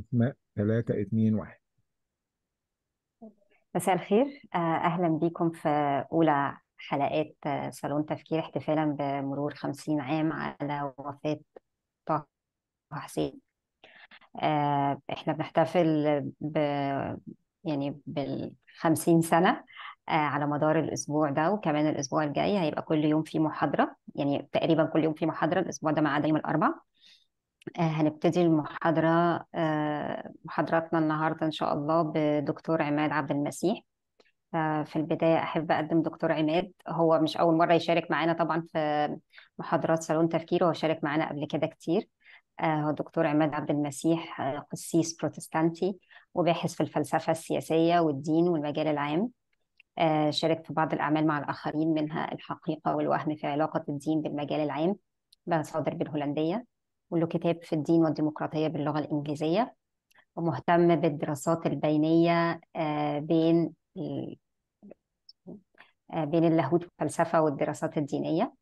أسماء ثلاثة اتنين واحد. مساء الخير. آه، أهلا بكم في أولى حلقات آه، صالون تفكير احتفالا بمرور خمسين عام على وفاة طه حسين. آه، إحنا بنحتفل ب يعني بالخمسين سنة آه، على مدار الأسبوع ده وكمان الأسبوع الجاي هيبقى كل يوم في محاضرة. يعني تقريبا كل يوم في محاضرة الأسبوع ده ما عدا يوم الأربعاء. هنبتدي المحاضرة آه، محاضراتنا النهاردة إن شاء الله بدكتور عماد عبد المسيح. آه، في البداية أحب أقدم دكتور عماد. هو مش أول مرة يشارك معانا طبعا في محاضرات صالون تفكير هو شارك معانا قبل كده كتير. هو دكتور عماد عبد المسيح قسيس بروتستانتي وباحث في الفلسفة السياسية والدين والمجال العام. شارك في بعض الأعمال مع الآخرين منها الحقيقة والوهم في علاقة الدين بالمجال العام صادر بالهولندية. وله كتاب في الدين والديمقراطية باللغة الإنجليزية ومهتم بالدراسات البينية بين بين اللاهوت والفلسفة والدراسات الدينية.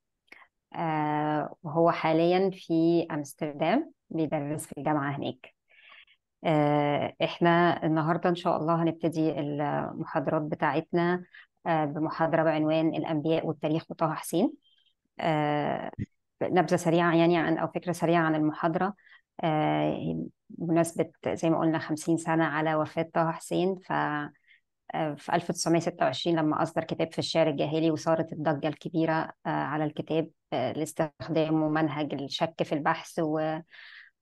وهو حاليا في أمستردام بيدرس في الجامعة هناك. إحنا النهاردة إن شاء الله هنبتدي المحاضرات بتاعتنا بمحاضرة بعنوان الأنبياء والتاريخ وطه حسين. نبذة سريعة يعني عن أو فكرة سريعة عن المحاضرة. بمناسبة زي ما قلنا 50 سنة على وفاة طه حسين ف في 1926 لما أصدر كتاب في الشعر الجاهلي وصارت الضجة الكبيرة على الكتاب لاستخدامه منهج الشك في البحث و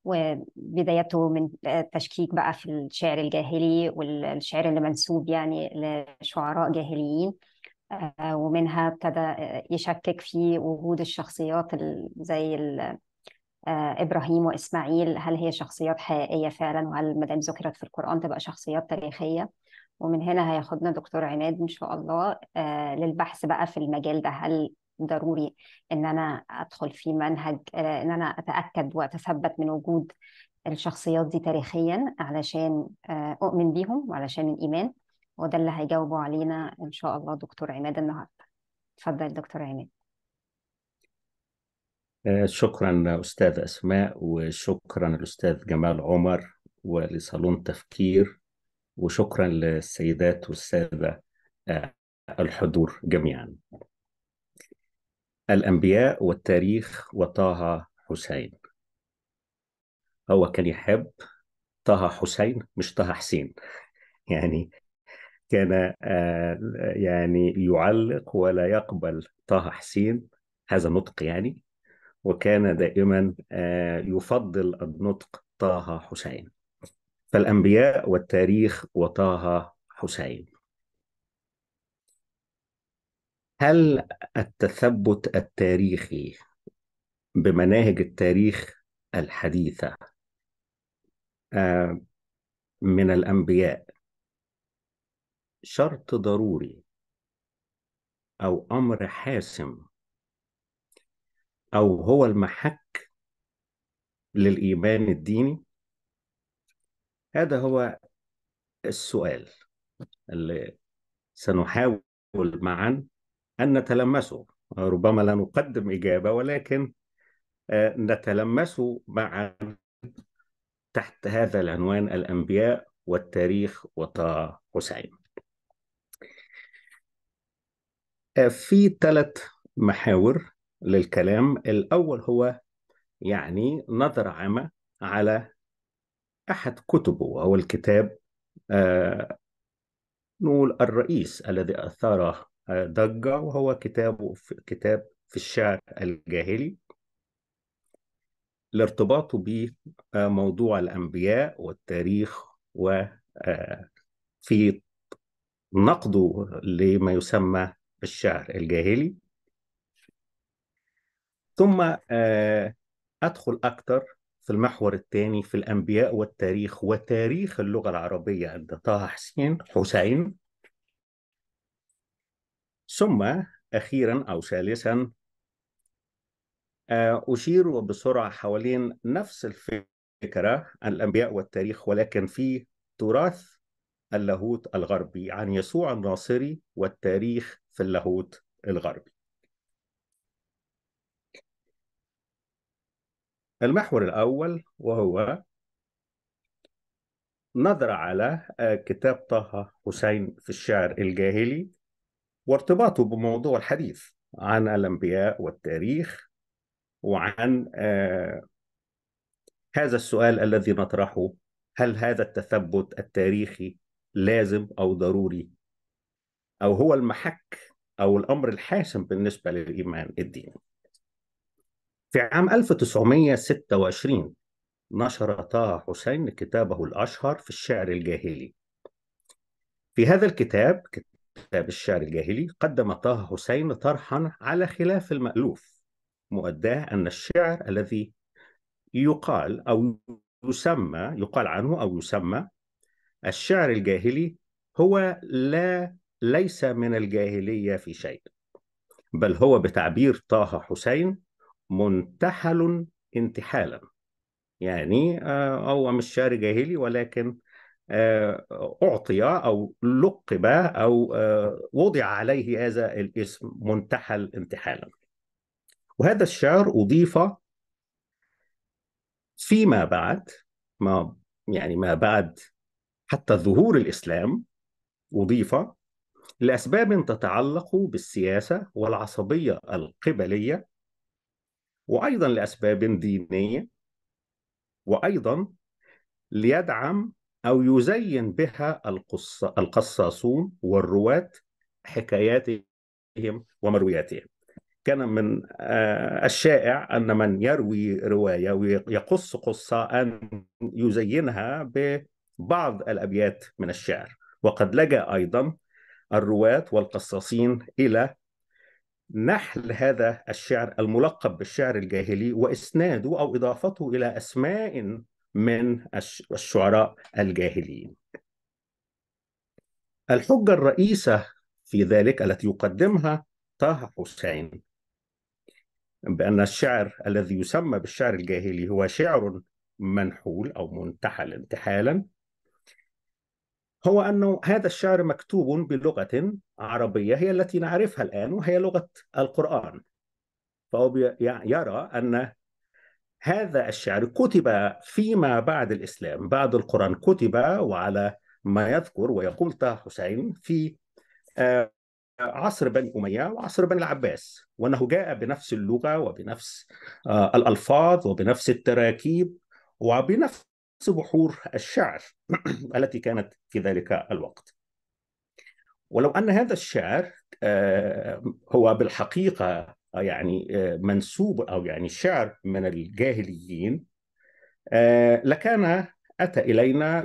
وبدايته من التشكيك بقى في الشعر الجاهلي والشعر اللي منسوب يعني لشعراء جاهليين. ومنها ابتدى يشكك في وجود الشخصيات زي إبراهيم وإسماعيل. هل هي شخصيات حقيقية فعلا؟ وهل ما دام ذكرت في القرآن تبقى شخصيات تاريخية؟ ومن هنا هياخدنا دكتور عماد إن شاء الله للبحث بقى في المجال ده. هل ضروري إن أنا أدخل في منهج إن أنا أتأكد وأتثبت من وجود الشخصيات دي تاريخيا علشان أؤمن بيهم وعلشان الإيمان؟ وده اللي هيجاوبوا علينا إن شاء الله دكتور عماد النهارده. اتفضل دكتور عماد. شكرا أستاذ أسماء وشكرا الأستاذ جمال عمر ولصالون تفكير وشكرا للسيدات والسادة الحضور جميعا. الأنبياء والتاريخ وطه حسين. هو كان يحب طه حسين مش طه حسين. يعني كان يعني يعلق ولا يقبل طه حسين هذا نطق يعني وكان دائما يفضل النطق طه حسين. فالأنبياء والتاريخ وطه حسين. هل التثبت التاريخي بمناهج التاريخ الحديثة من الأنبياء؟ شرط ضروري أو أمر حاسم أو هو المحك للإيمان الديني؟ هذا هو السؤال اللي سنحاول معا أن نتلمسه. ربما لا نقدم إجابة ولكن نتلمسه معا تحت هذا العنوان الأنبياء والتاريخ وطه حسين. في ثلاث محاور للكلام. الأول هو يعني نظرة عامة على أحد كتبه وهو الكتاب آه نقول الرئيس الذي أثار ضجة وهو كتابه كتاب في الشعر الجاهلي. لارتباطه بموضوع الأنبياء والتاريخ وفي نقده لما يسمى بالشعر الجاهلي. ثم أدخل أكثر في المحور الثاني في الأنبياء والتاريخ وتاريخ اللغة العربية عند طه حسين حسين. ثم أخيرا أو ثالثا أشير بسرعة حوالين نفس الفكرة الأنبياء والتاريخ ولكن في تراث اللاهوت الغربي عن يسوع الناصري والتاريخ في اللاهوت الغربي. المحور الأول وهو نظرة على كتاب طه حسين في الشعر الجاهلي وارتباطه بموضوع الحديث عن الأنبياء والتاريخ وعن هذا السؤال الذي نطرحه هل هذا التثبت التاريخي لازم أو ضروري؟ أو هو المحك أو الأمر الحاسم بالنسبة للإيمان الديني. في عام 1926 نشر طه حسين كتابه الأشهر في الشعر الجاهلي. في هذا الكتاب كتاب الشعر الجاهلي قدم طه حسين طرحا على خلاف المألوف مؤداه أن الشعر الذي يقال أو يسمى يقال عنه أو يسمى الشعر الجاهلي هو لا ليس من الجاهلية في شيء بل هو بتعبير طه حسين منتحل انتحالا. يعني هو مش شعر جاهلي ولكن أعطي أو لقب أو وضع عليه هذا الاسم منتحل انتحالا. وهذا الشعر أضيف فيما بعد ما يعني ما بعد حتى ظهور الإسلام أضيف لأسباب تتعلق بالسياسة والعصبية القبلية وأيضا لأسباب دينية وأيضا ليدعم أو يزين بها القص... القصاصون والرواة حكاياتهم ومروياتهم. كان من الشائع أن من يروي رواية ويقص قصة أن يزينها ببعض الأبيات من الشعر. وقد لجأ أيضا الرواة والقصاصين إلى نحل هذا الشعر الملقب بالشعر الجاهلي وإسناده أو إضافته إلى أسماء من الشعراء الجاهليين. الحجة الرئيسة في ذلك التي يقدمها طه حسين بأن الشعر الذي يسمى بالشعر الجاهلي هو شعر منحول أو منتحل انتحالا هو أنه هذا الشعر مكتوب بلغة عربية هي التي نعرفها الآن وهي لغة القرآن. فهو يرى أن هذا الشعر كتب فيما بعد الإسلام بعد القرآن كتب وعلى ما يذكر ويقول طه حسين في عصر بني أمية وعصر بني العباس وأنه جاء بنفس اللغة وبنفس الألفاظ وبنفس التراكيب وبنفس بحور الشعر التي كانت في ذلك الوقت. ولو أن هذا الشعر هو بالحقيقة يعني منسوب أو يعني شعر من الجاهليين لكان أتى إلينا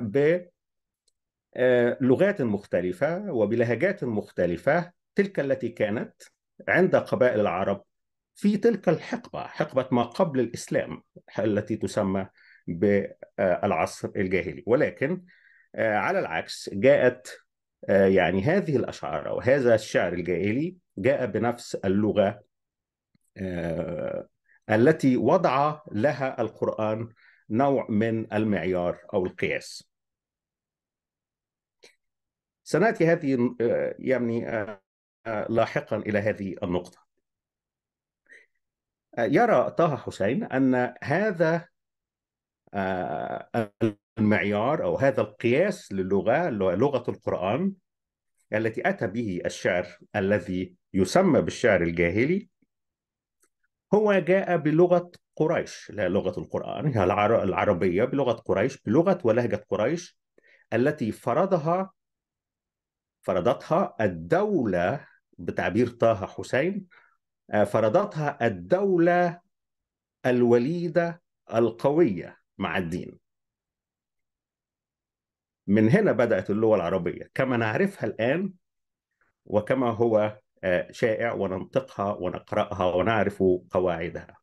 بلغات مختلفة وبلهجات مختلفة تلك التي كانت عند قبائل العرب في تلك الحقبة حقبة ما قبل الإسلام التي تسمى بالعصر الجاهلي. ولكن على العكس جاءت يعني هذه الأشعار أو هذا الشعر الجاهلي جاء بنفس اللغة التي وضع لها القرآن نوع من المعيار أو القياس. سنأتي هذه يعني لاحقا إلى هذه النقطة. يرى طه حسين أن هذا المعيار أو هذا القياس للغة لغة القرآن التي أتى به الشعر الذي يسمى بالشعر الجاهلي هو جاء بلغة قريش لا لغة القرآن هي العربية بلغة قريش بلغة ولهجة قريش التي فرضها فرضتها الدولة بتعبير طه حسين فرضتها الدولة الوليدة القوية. مع الدين. من هنا بدأت اللغة العربية. كما نعرفها الآن وكما هو شائع وننطقها ونقرأها ونعرف قواعدها.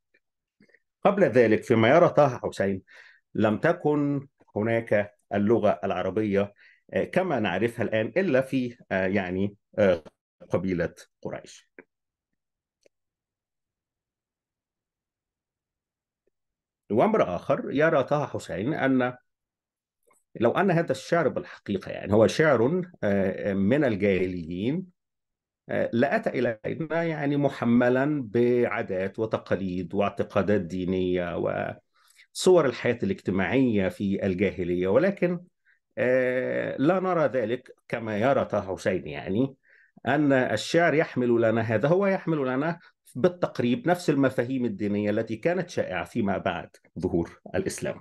قبل ذلك فيما يرى طه حسين لم تكن هناك اللغة العربية كما نعرفها الآن إلا في يعني قبيلة قريش. وأمر آخر يرى طه حسين أن لو أن هذا الشعر بالحقيقة يعني هو شعر من الجاهليين لأتى إلينا يعني محملا بعادات وتقاليد واعتقادات دينية وصور الحياة الاجتماعية في الجاهلية ولكن آه، لا نرى ذلك كما يرى طه حسين يعني أن الشعر يحمل لنا هذا هو يحمل لنا بالتقريب نفس المفاهيم الدينية التي كانت شائعة فيما بعد ظهور الإسلام.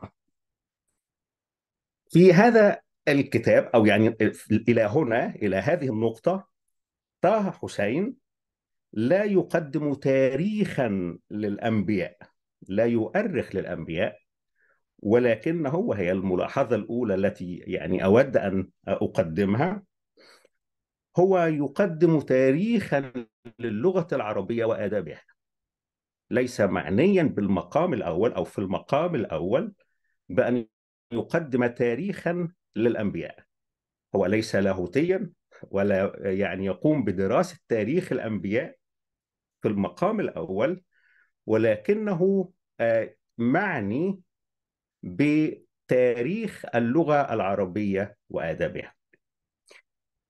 في هذا الكتاب أو يعني إلى هنا إلى هذه النقطة طه حسين لا يقدم تاريخا للأنبياء لا يؤرخ للأنبياء ولكنه وهي الملاحظة الأولى التي يعني أود أن أقدمها هو يقدم تاريخا للغة العربية وآدابها. ليس معنيا بالمقام الأول أو في المقام الأول بأن يقدم تاريخا للأنبياء. هو ليس لاهوتيا ولا يعني يقوم بدراسة تاريخ الأنبياء في المقام الأول ولكنه آه، معني بتاريخ اللغة العربية وآدابها.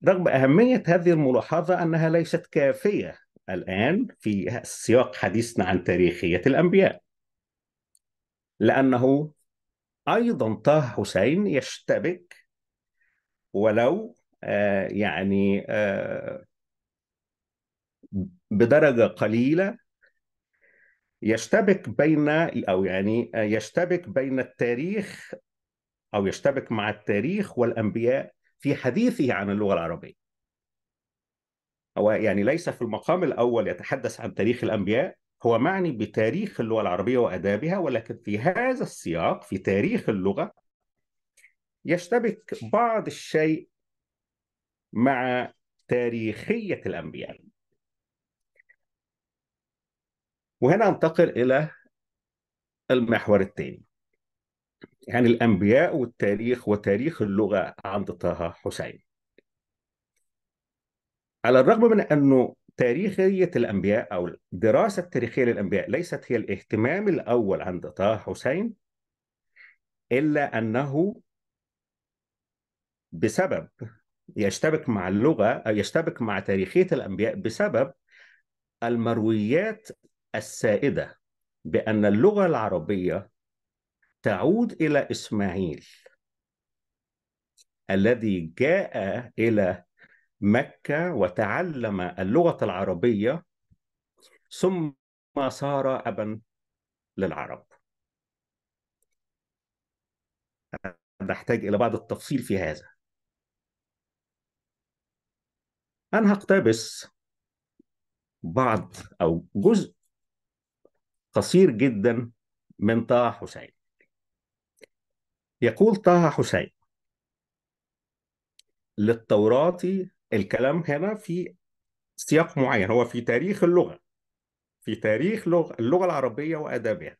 رغم أهمية هذه الملاحظة أنها ليست كافية الآن في سياق حديثنا عن تاريخية الأنبياء لأنه أيضا طه حسين يشتبك ولو آه يعني آه بدرجة قليلة يشتبك بين أو يعني يشتبك بين التاريخ أو يشتبك مع التاريخ والأنبياء في حديثه عن اللغة العربية. هو يعني ليس في المقام الأول يتحدث عن تاريخ الأنبياء هو معني بتاريخ اللغة العربية وأدابها ولكن في هذا السياق في تاريخ اللغة يشتبك بعض الشيء مع تاريخية الأنبياء. وهنا انتقل إلى المحور الثاني. يعني الأنبياء والتاريخ وتاريخ اللغة عند طه حسين. على الرغم من أنه تاريخية الأنبياء أو الدراسة التاريخية للأنبياء ليست هي الاهتمام الأول عند طه حسين إلا أنه بسبب يشتبك مع اللغة أو يشتبك مع تاريخية الأنبياء بسبب المرويات السائدة بأن اللغة العربية تعود إلى إسماعيل الذي جاء إلى مكة وتعلم اللغة العربية ثم صار أبا للعرب. نحتاج إلى بعض التفصيل في هذا. أنا هقتبس بعض أو جزء قصير جدا من طه حسين. يقول طه حسين. للتوراة الكلام هنا في سياق معين هو في تاريخ اللغة في تاريخ لغة اللغة العربية وآدابها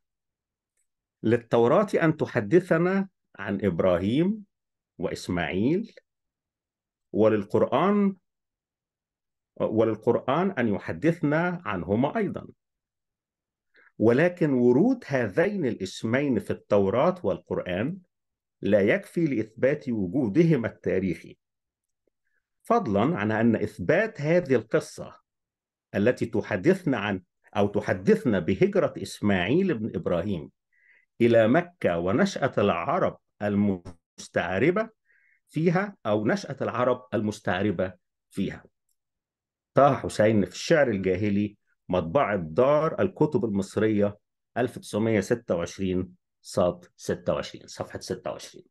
للتوراة أن تحدثنا عن إبراهيم وإسماعيل وللقرآن وللقرآن أن يحدثنا عنهما أيضا. ولكن ورود هذين الاسمين في التوراة والقرآن لا يكفي لإثبات وجودهما التاريخي. فضلا عن أن إثبات هذه القصة التي تحدثنا عن أو تحدثنا بهجرة إسماعيل بن إبراهيم إلى مكة ونشأة العرب المستعربة فيها أو نشأة العرب المستعربة فيها. طه حسين في الشعر الجاهلي مطبعة دار الكتب المصرية 1926 صاد 26 صفحة 26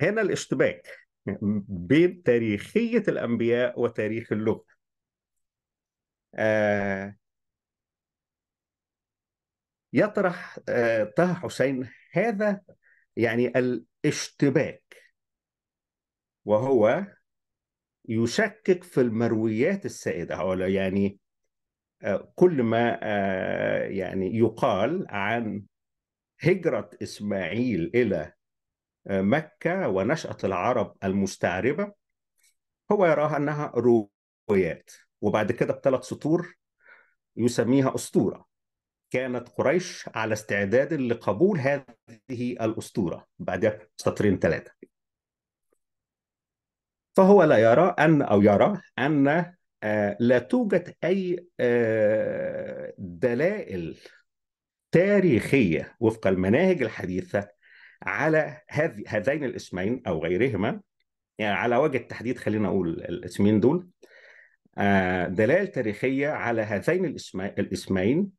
هنا الاشتباك بين تاريخية الأنبياء وتاريخ اللغة. آه يطرح آه طه حسين هذا يعني الاشتباك وهو يشكك في المرويات السائدة يعني كل ما يعني يقال عن هجرة إسماعيل إلى مكة ونشأة العرب المستعربة هو يراها أنها روايات. وبعد كده بثلاث سطور يسميها أسطورة. كانت قريش على استعداد لقبول هذه الأسطورة بعدها سطرين ثلاثة. فهو لا يرى أن أو يرى أن لا توجد أي دلائل تاريخية وفق المناهج الحديثة على هذين الاسمين أو غيرهما. يعني على وجه التحديد خلينا أقول الاسمين دول. آه، دلائل تاريخية على هذين الاسمين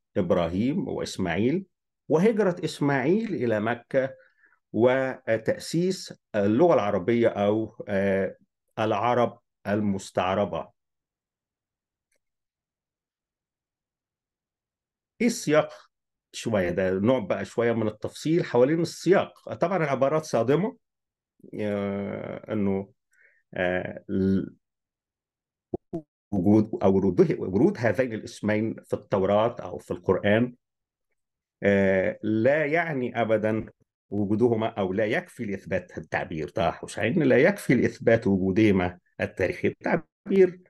وإسماعيل وهجرة إسماعيل إلى مكة وتأسيس اللغة العربية أو آه، العرب المستعربة. إيه السياق شوية ده؟ نوع بقى شوية من التفصيل حوالين السياق. طبعا العبارات صادمة آه، إنه آه، وجود أو ورود هذين الاسمين في التوراة أو في القرآن آه، لا يعني ابدا وجودهما أو لا يكفي لإثبات التعبير. طه حسين لا يكفي لإثبات وجودهما التاريخي. التعبير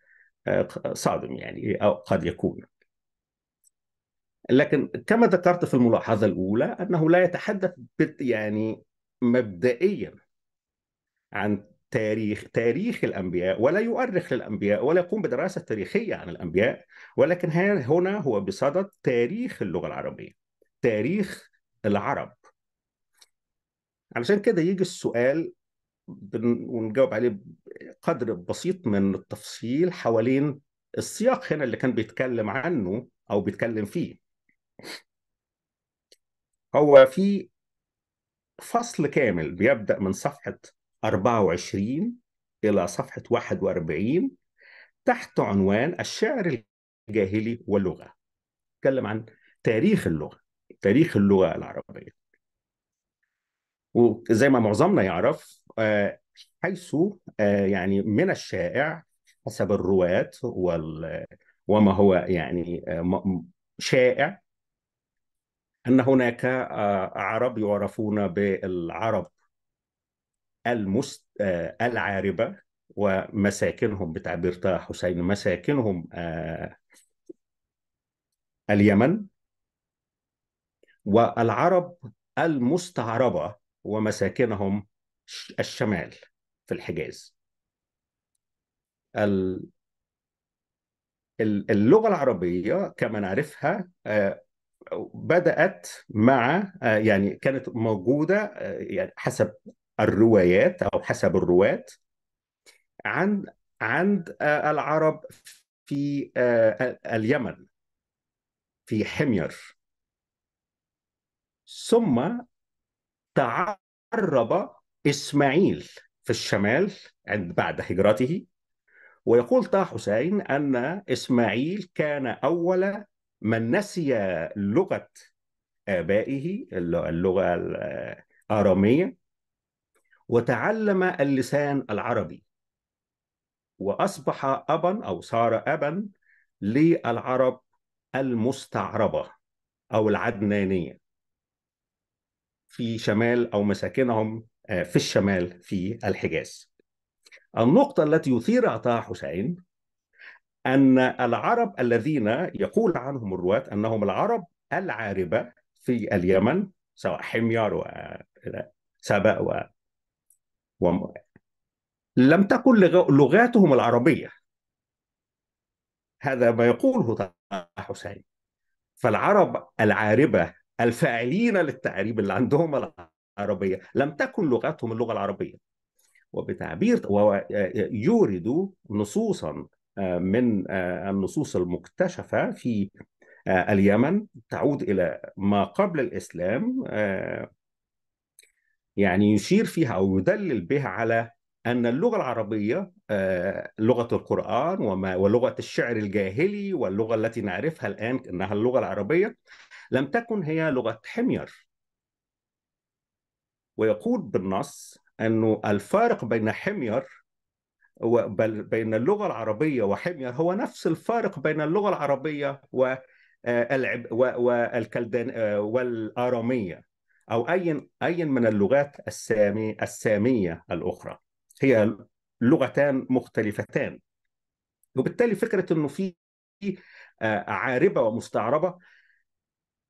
صادم يعني أو قد يكون. لكن كما ذكرت في الملاحظة الأولى أنه لا يتحدث يعني مبدئيا عن تاريخ تاريخ الأنبياء ولا يؤرخ للأنبياء ولا يقوم بدراسة تاريخية عن الأنبياء ولكن هنا هو بصدد تاريخ اللغة العربية تاريخ العرب. علشان كده يجي السؤال ونجاوب عليه قدر بسيط من التفصيل حوالين السياق هنا اللي كان بيتكلم عنه أو بيتكلم فيه. هو في فصل كامل بيبدأ من صفحة 24 إلى صفحة 41 تحت عنوان الشعر الجاهلي واللغة. تكلم عن تاريخ اللغة تاريخ اللغة العربية. وزي ما معظمنا يعرف آه، حيث آه، يعني من الشائع حسب الرواة وما هو يعني آه، شائع أن هناك آه، عرب يعرفون بالعرب المست... آه، العاربة ومساكنهم بتعبير طه حسين مساكنهم آه، اليمن والعرب المستعربة ومساكنهم الشمال في الحجاز. ال- ال- اللغة العربية كما نعرفها بدأت مع آه، يعني كانت موجودة آه، يعني حسب الروايات أو حسب الرواة عند عند آه، العرب في اليمن في حمير. ثم تعرب إسماعيل في الشمال عند بعد هجرته ويقول طه حسين أن إسماعيل كان أول من نسي لغة آبائه اللغة الآرامية وتعلم اللسان العربي. وأصبح أبا أو صار أبا للعرب المستعربة أو العدنانية. في شمال أو مساكنهم آه، في الشمال في الحجاز. النقطة التي يثيرها طه حسين أن العرب الذين يقول عنهم الرواة أنهم العرب العاربة في اليمن سواء حمير وسبأ و... و... لم تكن لغ- لغاتهم العربية. هذا ما يقوله طه حسين. فالعرب العاربة الفاعلين للتعريب اللي عندهم العربية لم تكن لغتهم اللغة العربية. وبتعبير يورد نصوصا من النصوص المكتشفة في اليمن تعود إلى ما قبل الإسلام يعني يشير فيها أو يدلل بها على أن اللغة العربية آه، لغة القرآن وما ولغة الشعر الجاهلي واللغة التي نعرفها الآن أنها اللغة العربية لم تكن هي لغة حمير. ويقول بالنص أنه الفارق بين حمير بل بين اللغة العربية وحمير هو نفس الفارق بين اللغة العربية و العب والكلدان والآرامية أو أي أي من اللغات السامي السامية الأخرى. هي لغتان مختلفتان. وبالتالي فكرة أنه في عاربة ومستعربة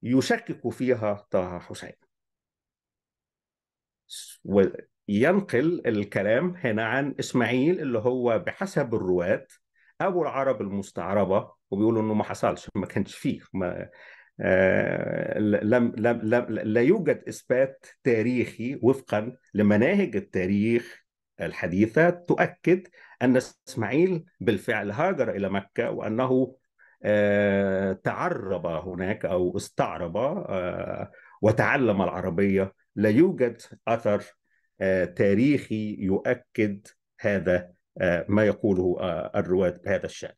يشكك فيها طه حسين. وينقل الكلام هنا عن إسماعيل اللي هو بحسب الرواة أبو العرب المستعربة وبيقولوا إنه ما حصلش ما كانش فيه ما آه، لم لم لم لا يوجد إثبات تاريخي وفقا لمناهج التاريخ الحديثة تؤكد أن إسماعيل بالفعل هاجر إلى مكة وأنه آه، تعرب هناك أو استعرب آه، وتعلم العربية. لا يوجد آه، تاريخي يؤكد هذا آه، ما يقوله آه، الرواة بهذا الشأن.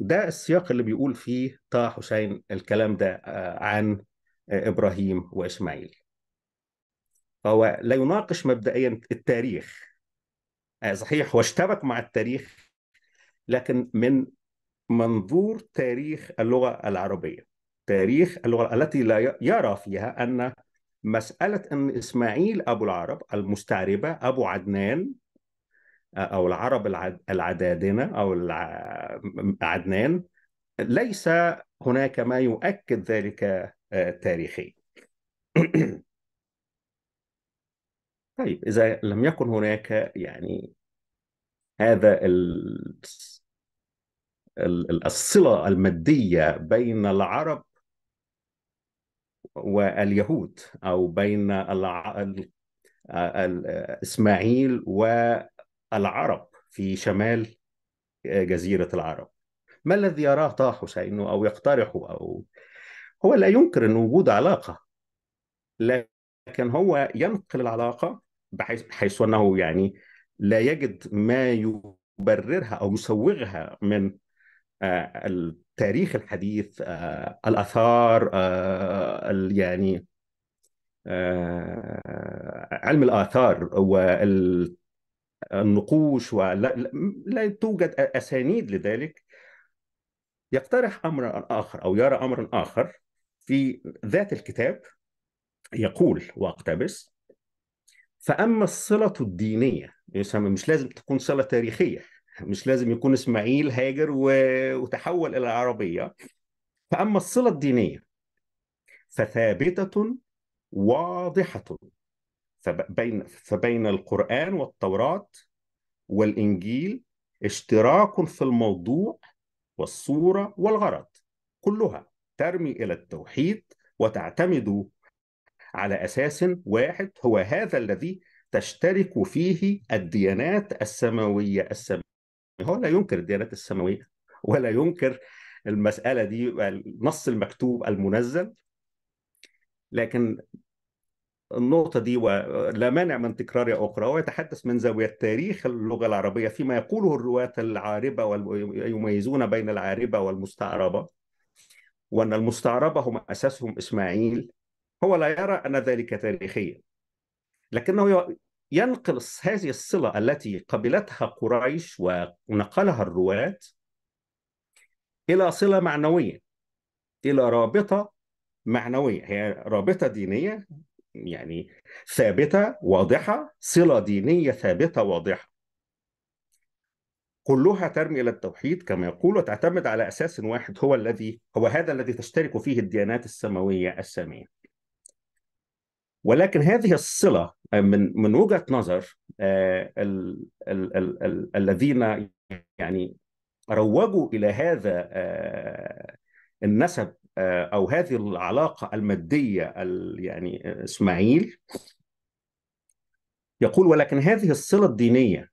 ده السياق اللي بيقول فيه طه حسين الكلام ده آه، عن آه، إبراهيم وإسماعيل. فهو لا يناقش مبدئيا التاريخ. آه، صحيح هو اشتبك مع التاريخ لكن من منظور تاريخ اللغة العربية. تاريخ اللغة التي لا يرى فيها أن مسألة أن إسماعيل أبو العرب المستعربة أبو عدنان أو العرب العد- العدادنة أو الع- عدنان ليس هناك ما يؤكد ذلك آه، تاريخيا. طيب إذا لم يكن هناك يعني هذا ال- الصلة المادية بين العرب واليهود أو بين. إسماعيل والعرب في شمال جزيرة العرب ما الذي يراه طه حسين أو يقترحه أو هو لا ينكر أن وجود علاقة لكن هو ينقل العلاقة بحيث حيث أنه يعني لا يجد ما يبررها أو يسوغها من التاريخ الحديث آه، الآثار آه، يعني آه، علم الآثار والنقوش ولا لا توجد أسانيد لذلك. يقترح أمرا آخر أو يرى أمرا آخر في ذات الكتاب. يقول واقتبس فأما الصلة الدينية يسمى مش لازم تكون صلة تاريخية. مش لازم يكون إسماعيل هاجر و- وتحول إلى العربية. فأما الصلة الدينية فثابتة واضحة. فبين فبين القرآن والتوراة والإنجيل اشتراك في الموضوع والصورة والغرض كلها ترمي إلى التوحيد وتعتمد على أساس واحد هو هذا الذي تشترك فيه الديانات السماوية السماوية هو لا ينكر الديانات السماوية ولا ينكر المسألة دي النص المكتوب المنزل. لكن النقطة دي ولا مانع من تكرارها أخرى هو يتحدث من زاوية تاريخ اللغة العربية فيما يقوله الرواة العاربة ويميزون بين العاربة والمستعربة وأن المستعربة هم أساسهم إسماعيل. هو لا يرى أن ذلك تاريخيا لكنه ينقل هذه الصلة التي قبلتها قريش ونقلها الرواة إلى صلة معنوية إلى رابطة معنوية. هي رابطة دينية يعني ثابتة واضحة صلة دينية ثابتة واضحة. كلها ترمي إلى التوحيد كما يقول وتعتمد على أساس واحد هو الذي هو هذا الذي تشترك فيه الديانات السماوية السامية. ولكن هذه الصلة من من وجهة نظر آه، ال- ال- ال- ال- الذين يعني روجوا إلى هذا آه، النسب آه، أو هذه العلاقة المادية ال- يعني إسماعيل يقول ولكن هذه الصلة الدينية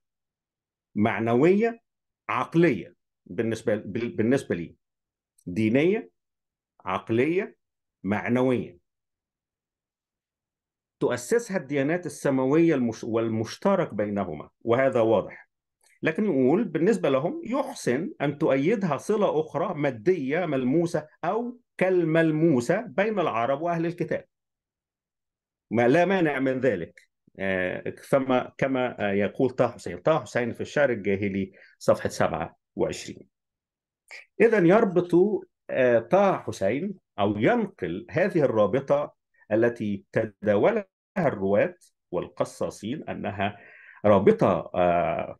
معنوية عقلية بالنسبة بالنسبة لي دينية عقلية معنوية. تؤسسها الديانات السماوية المش... والمشترك بينهما وهذا واضح. لكن يقول بالنسبة لهم يحسن أن تؤيدها صلة أخرى مادية ملموسة أو كالملموسة بين العرب وأهل الكتاب. ما لا مانع من ذلك. آه، فما كما آه، يقول طه حسين. طه حسين في الشعر الجاهلي صفحة 27 إذا يربط آه، طه حسين أو ينقل هذه الرابطة التي تداولها الرواة والقصاصين أنها رابطة آه،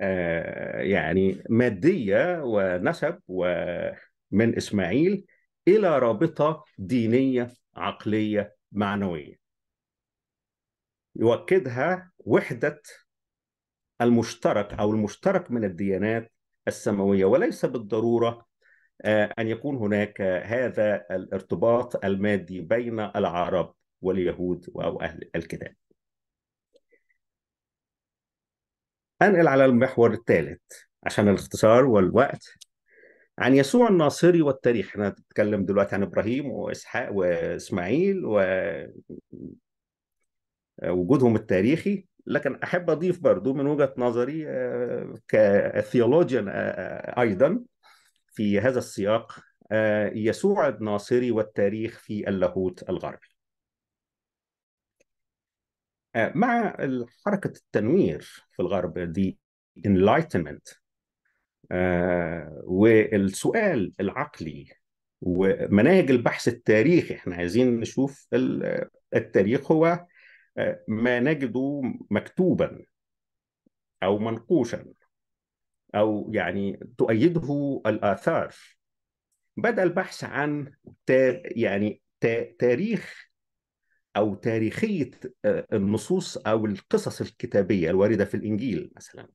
آه، يعني مادية ونسب ومن إسماعيل إلى رابطة دينية عقلية معنوية. يؤكدها وحدة المشترك أو المشترك من الديانات السماوية وليس بالضرورة آه، أن يكون هناك هذا الارتباط المادي بين العرب واليهود أو أهل الكتاب. أنقل على المحور الثالث عشان الاختصار والوقت. عن يسوع الناصري والتاريخ. إحنا نتكلم دلوقتي عن إبراهيم وإسحاق وإسماعيل ووجودهم التاريخي لكن أحب أضيف برضو من وجهة نظري آه، كثيولوجيا آه، أيضا. في هذا السياق آه، يسوع الناصري والتاريخ في اللاهوت الغربي. آه، مع حركة التنوير في الغرب دي enlightenment آه، والسؤال العقلي ومناهج البحث التاريخي إحنا عايزين نشوف التاريخ هو ما نجده مكتوبا أو منقوشا. أو يعني تؤيده الآثار. بدأ البحث عن يعني تاريخ أو تاريخية آه، النصوص أو القصص الكتابية الواردة في الإنجيل مثلا.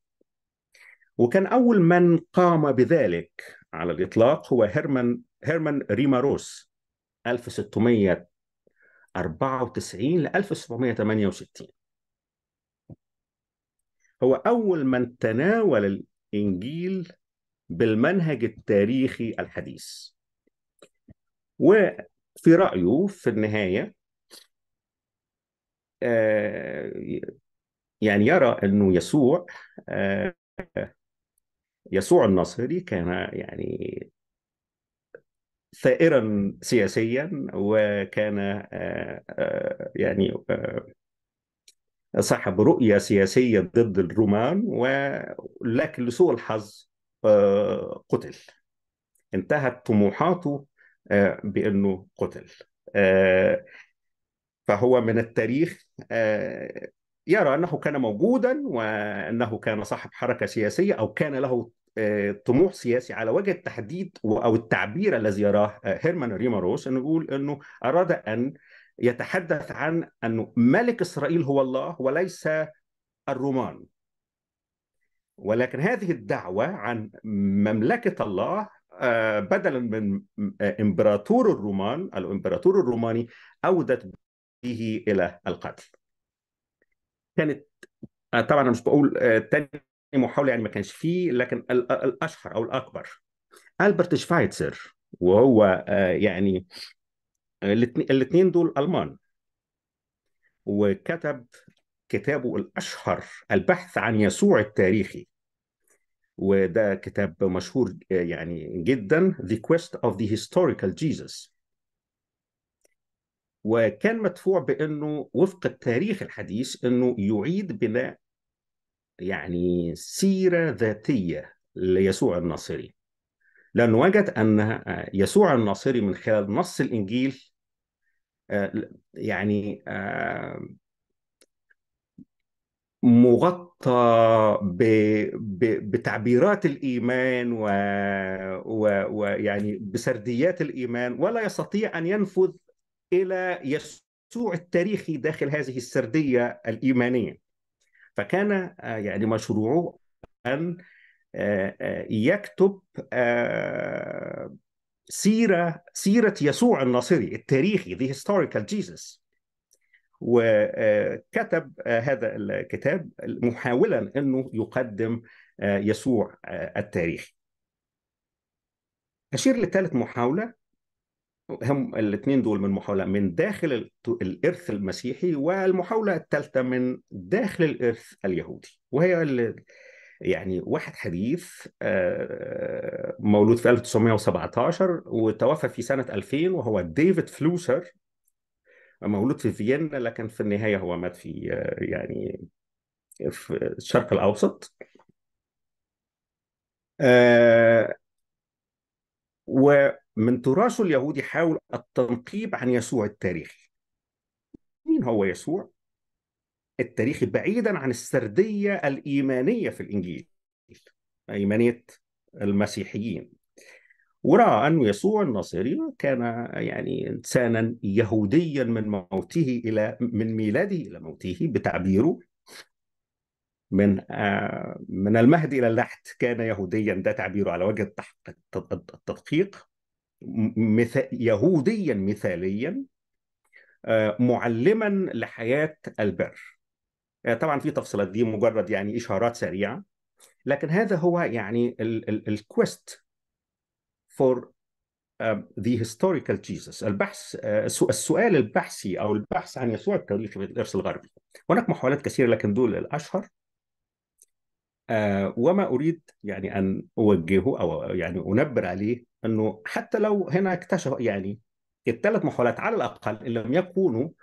وكان أول من قام بذلك على الإطلاق هو هيرمان هيرمان ريماروس 1694 ل 1768 هو أول من تناول الإنجيل بالمنهج التاريخي الحديث. وفي رأيه في النهاية آه، يعني يرى أنه يسوع آه، يسوع الناصري كان يعني ثائرا سياسيا وكان آه، يعني صاحب رؤية سياسية ضد الرومان ولكن لسوء الحظ قتل. انتهت طموحاته بأنه قتل. فهو من التاريخ آه، يرى أنه كان موجودا وأنه كان صاحب حركة سياسية أو كان له آه، طموح سياسي على وجه التحديد أو التعبير الذي يراه آه، هيرمان ريماروس أنه يقول أنه أراد أن يتحدث عن أنه ملك إسرائيل هو الله وليس الرومان. ولكن هذه الدعوة عن مملكة الله بدلا من إمبراطور الرومان الإمبراطور الروماني أودت به إلى القتل. كانت آه، طبعا أنا مش بقول آه، تاني محاولة يعني ما كانش فيه لكن الأشهر أو الأكبر. ألبرت شفايتسر وهو آه، يعني الاثنين دول ألمان. وكتب كتابه الأشهر البحث عن يسوع التاريخي. وده كتاب مشهور يعني جدا The Quest of the Historical Jesus. وكان مدفوع بأنه وفق التاريخ الحديث أنه يعيد بناء يعني سيرة ذاتية ليسوع الناصري. لأنه وجد أن يسوع الناصري من خلال نص الإنجيل آه، يعني آه، مغطى بتعبيرات الإيمان ويعني بسرديات الإيمان. ولا يستطيع أن ينفذ إلى يسوع التاريخي داخل هذه السردية الإيمانية. فكان آه، يعني مشروعه أن آه، آه، يكتب سيرة سيرة يسوع الناصري التاريخي the historical Jesus. وكتب هذا الكتاب محاولا أنه يقدم يسوع التاريخي. أشير لثالث محاولة. هم الاثنين دول من محاولة من داخل الإرث المسيحي والمحاولة الثالثة من داخل الإرث اليهودي وهي اللي يعني واحد حديث آه، مولود في 1917 وتوفى في سنة 2000 وهو ديفيد فلوسر مولود في فيينا لكن في النهاية هو مات في آه، يعني في الشرق الأوسط آه، و من تراثه اليهودي حاول التنقيب عن يسوع التاريخي مين هو يسوع؟ التاريخي بعيدا عن السردية الإيمانية في الإنجيل إيمانية المسيحيين. ورأى أن يسوع الناصري كان يعني إنسانا يهوديا من موته إلى من ميلاده إلى موته بتعبيره. من آه، من المهد إلى اللحد كان يهوديا ده تعبيره على وجه التدقيق. يهوديا مثاليا آه، معلما لحياة البر. طبعا في تفصيلات دي مجرد يعني إشارات سريعة. لكن هذا هو يعني الكويست um, the historical Jesus. البحث آه، السؤال البحثي أو البحث عن يسوع التاريخي في الإرث الغربي. هناك محاولات كثيرة لكن دول الأشهر آه، وما أريد يعني أن أوجهه أو يعني أنبر عليه أنه حتى لو هنا اكتشف يعني الثلاث محاولات على الأقل إن لم يكونوا آه، آه،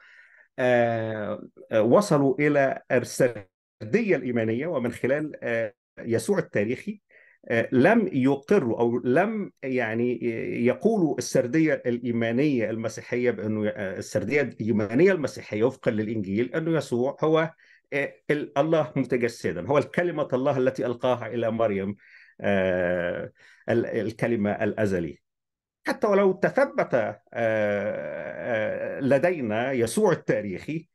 وصلوا إلى السردية الإيمانية ومن خلال آه، يسوع التاريخي آه، لم يقروا أو لم يعني يقولوا السردية الإيمانية المسيحية بأنه آه، السردية الإيمانية المسيحية وفقا للإنجيل أنه يسوع هو آه، ال- الله متجسدا. هو الكلمة الله التي ألقاها إلى مريم آه، ال- الكلمة الأزلية. حتى ولو تثبت آه، آه، لدينا يسوع التاريخي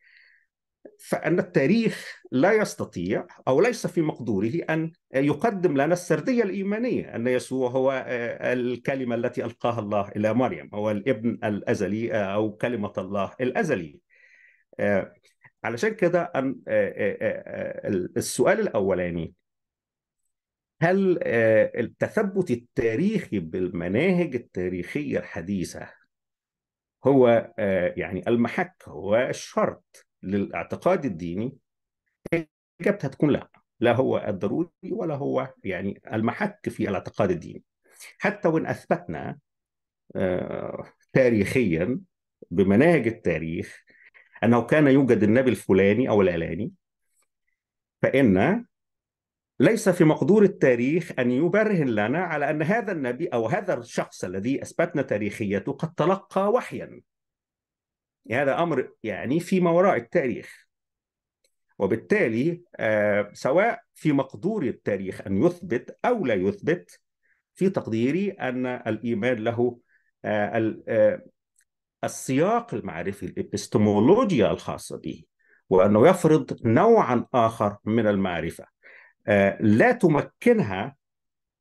فأن التاريخ لا يستطيع أو ليس في مقدوره أن يقدم لنا السردية الإيمانية أن يسوع هو آه، الكلمة التي ألقاها الله إلى مريم هو الابن الأزلي آه، أو كلمة الله الأزلي. آه، علشان كده السؤال الأولاني هل آه، التثبت التاريخي بالمناهج التاريخية الحديثة هو آه، يعني المحك هو الشرط للاعتقاد الديني؟ إجابتها تكون لا لا هو الضروري ولا هو يعني المحك في الاعتقاد الديني. حتى وإن أثبتنا آه، تاريخيا بمناهج التاريخ أنه كان يوجد النبي الفلاني أو العلاني فإن ليس في مقدور التاريخ أن يبرهن لنا على أن هذا النبي أو هذا الشخص الذي أثبتنا تاريخيته قد تلقى وحيا. هذا أمر يعني فيما وراء التاريخ. وبالتالي آه، سواء في مقدور التاريخ أن يثبت أو لا يثبت في تقديري أن الإيمان له آه، آه، السياق المعرفي الإبستمولوجيا الخاصة به وأنه يفرض نوعا آخر من المعرفة. آه، لا تمكنها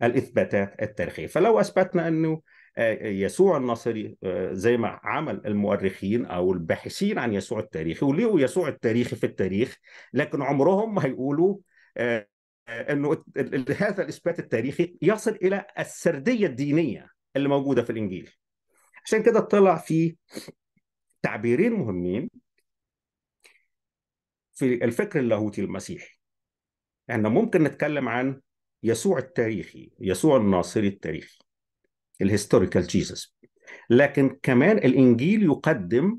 الإثباتات التاريخية. فلو أثبتنا أنه آه، يسوع الناصري آه، زي ما عمل المؤرخين أو الباحثين عن يسوع التاريخي ولقوا يسوع التاريخي في التاريخ لكن عمرهم ما هيقولوا آه، آه، ال- هذا الإثبات التاريخي يصل إلى السردية الدينية اللي موجودة في الإنجيل. عشان كده طلع في تعبيرين مهمين في الفكر اللاهوتي المسيحي. إحنا ممكن نتكلم عن يسوع التاريخي يسوع الناصري التاريخي ال historical Jesus لكن كمان الإنجيل يقدم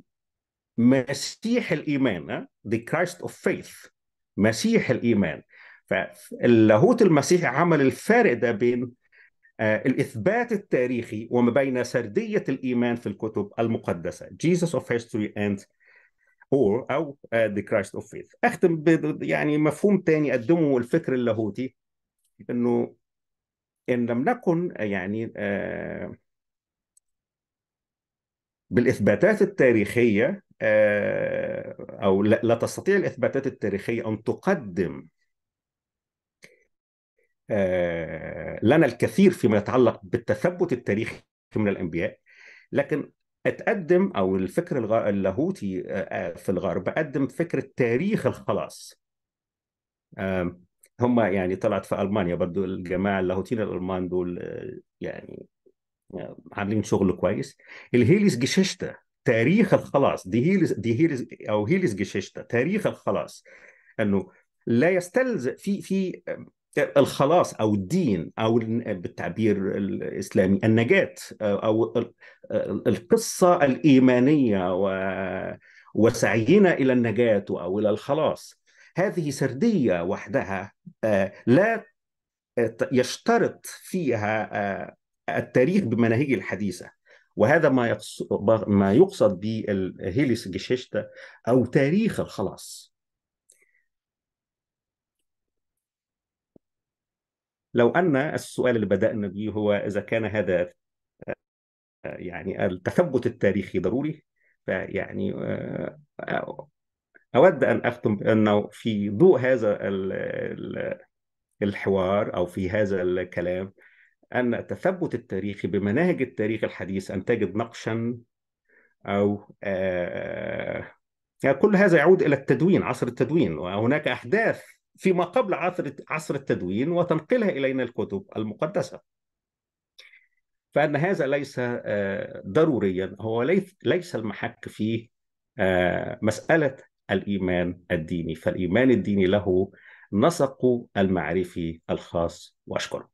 مسيح الإيمان the Christ of faith مسيح الإيمان. فاللاهوت المسيحي عمل الفارق ده بين آه، الإثبات التاريخي وما بين سردية الإيمان في الكتب المقدسة Jesus of history and آه، the Christ of faith. أختم ب يعني مفهوم تاني قدمه الفكر اللاهوتي إنه إن لم نكن يعني آه، بالإثباتات التاريخية آه، أو لا تستطيع الإثباتات التاريخية أن تقدم آه، لنا الكثير فيما يتعلق بالتثبت التاريخي من الأنبياء لكن اتقدم أو الفكر الغ- اللاهوتي آه، آه، في الغرب قدم فكرة تاريخ الخلاص. هم يعني طلعت في ألمانيا برضو الجماعة اللاهوتيين الألمان دول آه، يعني عاملين شغل كويس. الهيليس جيشيشتا تاريخ الخلاص. دي هيليس دي هيليس أو هيليس جيشيشتا تاريخ الخلاص. إنه لا يستلزم في في الخلاص أو الدين أو بالتعبير الإسلامي النجاة أو ال- القصة الإيمانية وسعينا إلى النجاة أو إلى الخلاص. هذه سردية وحدها آه، لا يشترط فيها آه، التاريخ بمناهجه الحديثة. وهذا ما يقصد ما يقصد بالهيليس جيشيشتا أو تاريخ الخلاص. لو أن السؤال اللي بدأنا به هو إذا كان هذا يعني التثبت التاريخي ضروري فيعني أود أن أختم بأنه في ضوء هذا الحوار أو في هذا الكلام أن التثبت التاريخي بمناهج التاريخ الحديث أن تجد نقشا أو آه يعني كل هذا يعود إلى التدوين عصر التدوين وهناك أحداث فيما قبل عصر عصر التدوين وتنقلها إلينا الكتب المقدسة. فأن هذا ليس ضروريا هو ليس المحك في مسألة الإيمان الديني. فالإيمان الديني له نسقه المعرفي الخاص وأشكره.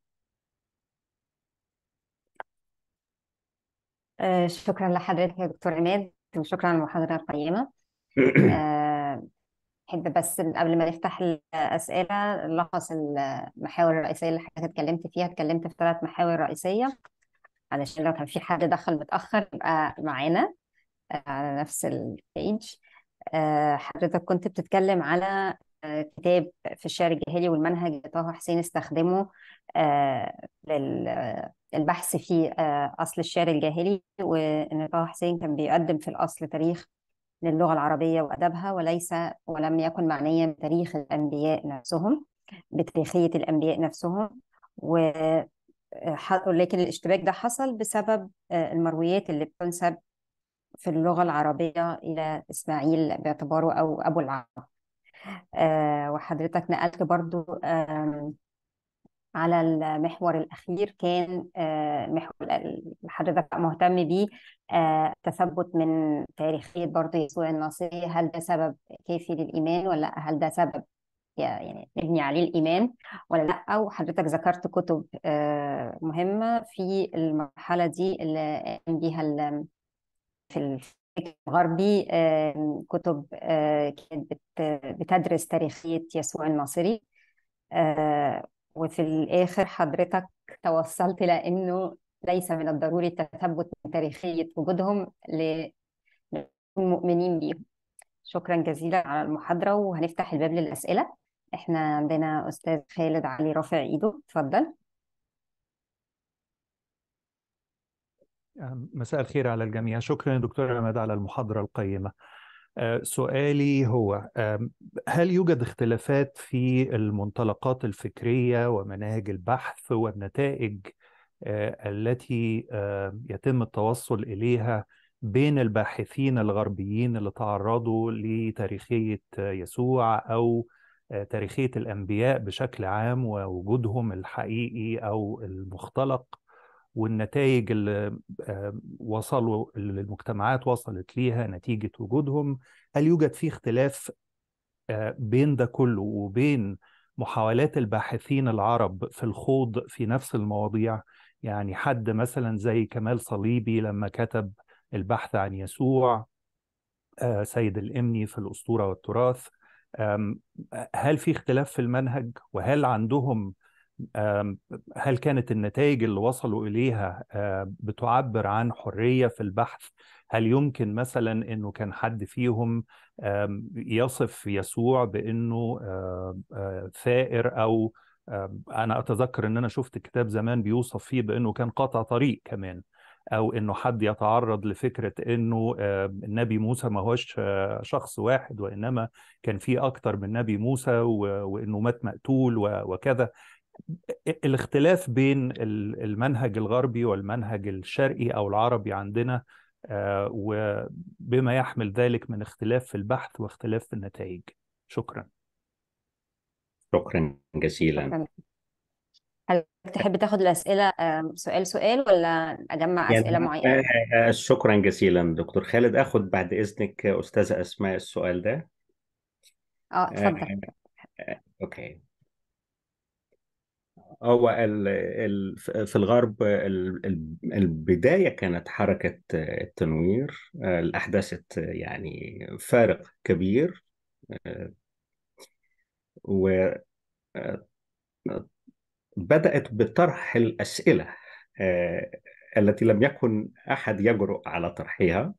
شكرا لحضرتك يا دكتور عماد وشكرا على المحاضرة القيمة أحب بس قبل ما نفتح الأسئلة نلخص المحاور الرئيسية اللي حضرتك اتكلمت فيها اتكلمت في ثلاث محاور رئيسية. علشان لو كان في حد دخل متأخر يبقى معانا على نفس البيج حضرتك كنت بتتكلم على كتاب في الشعر الجاهلي والمنهج اللي طه حسين استخدمه للبحث في أصل الشعر الجاهلي وإن طه حسين كان بيقدم في الأصل تاريخ للغة العربية وأدبها وليس ولم يكن معنيا بتاريخ الأنبياء نفسهم بتاريخية الأنبياء نفسهم. و لكن الاشتباك ده حصل بسبب المرويات اللي بتنسب في اللغة العربية إلى إسماعيل باعتباره أو أبو العرب وحضرتك نقلت برضو على المحور الأخير كان محور حضرتك مهتم بيه تثبت من تاريخية برضو يسوع الناصري هل ده سبب كافي للإيمان ولا هل ده سبب يعني نبني عليه الإيمان ولا لأ؟ وحضرتك ذكرت كتب مهمة في المرحلة دي اللي قام بيها في الفكر الغربي كتب كانت بتدرس تاريخية يسوع الناصري وفي الآخر حضرتك توصلت إلى إنه ليس من الضروري التثبت من تاريخية وجودهم للمؤمنين بيهم. شكرا جزيلا على المحاضرة وهنفتح الباب للأسئلة. إحنا عندنا أستاذ خالد علي رافع إيده اتفضل. مساء الخير على الجميع. شكرا دكتور عماد على المحاضرة القيمة. سؤالي هو هل يوجد اختلافات في المنطلقات الفكرية ومناهج البحث والنتائج التي يتم التوصل إليها بين الباحثين الغربيين اللي تعرضوا لتاريخية يسوع أو تاريخية الأنبياء بشكل عام ووجودهم الحقيقي أو المختلق. والنتائج اللي وصلوا المجتمعات وصلت ليها نتيجة وجودهم. هل يوجد في اختلاف بين ده كله وبين محاولات الباحثين العرب في الخوض في نفس المواضيع؟ يعني حد مثلا زي كمال صليبي لما كتب البحث عن يسوع سيد الإمني في الأسطورة والتراث هل في اختلاف في المنهج؟ وهل عندهم هل كانت النتائج اللي وصلوا إليها بتعبر عن حرية في البحث؟ هل يمكن مثلا أنه كان حد فيهم يصف يسوع بأنه ثائر أو أنا أتذكر أن أنا شفت كتاب زمان بيوصف فيه بأنه كان قاطع طريق كمان أو إنه حد يتعرض لفكرة إنه النبي موسى ما هوش شخص واحد وإنما كان في أكتر من نبي موسى وإنه مات مقتول وكذا. الاختلاف بين المنهج الغربي والمنهج الشرقي أو العربي عندنا وبما يحمل ذلك من اختلاف في البحث واختلاف في النتائج. شكرا. شكرا جزيلا. شكرا. هل تحب تاخد الأسئلة سؤال سؤال ولا أجمع يعني أسئلة معينة؟ شكرا جزيلا دكتور. خالد أخذ بعد إذنك أستاذة أسماء السؤال ده. آه اتفضل. أوكي. هو ال ال في الغرب ال- البداية كانت حركة التنوير. أحدثت يعني فارق كبير. وبدأت بطرح الأسئلة التي لم يكن أحد يجرؤ على طرحها.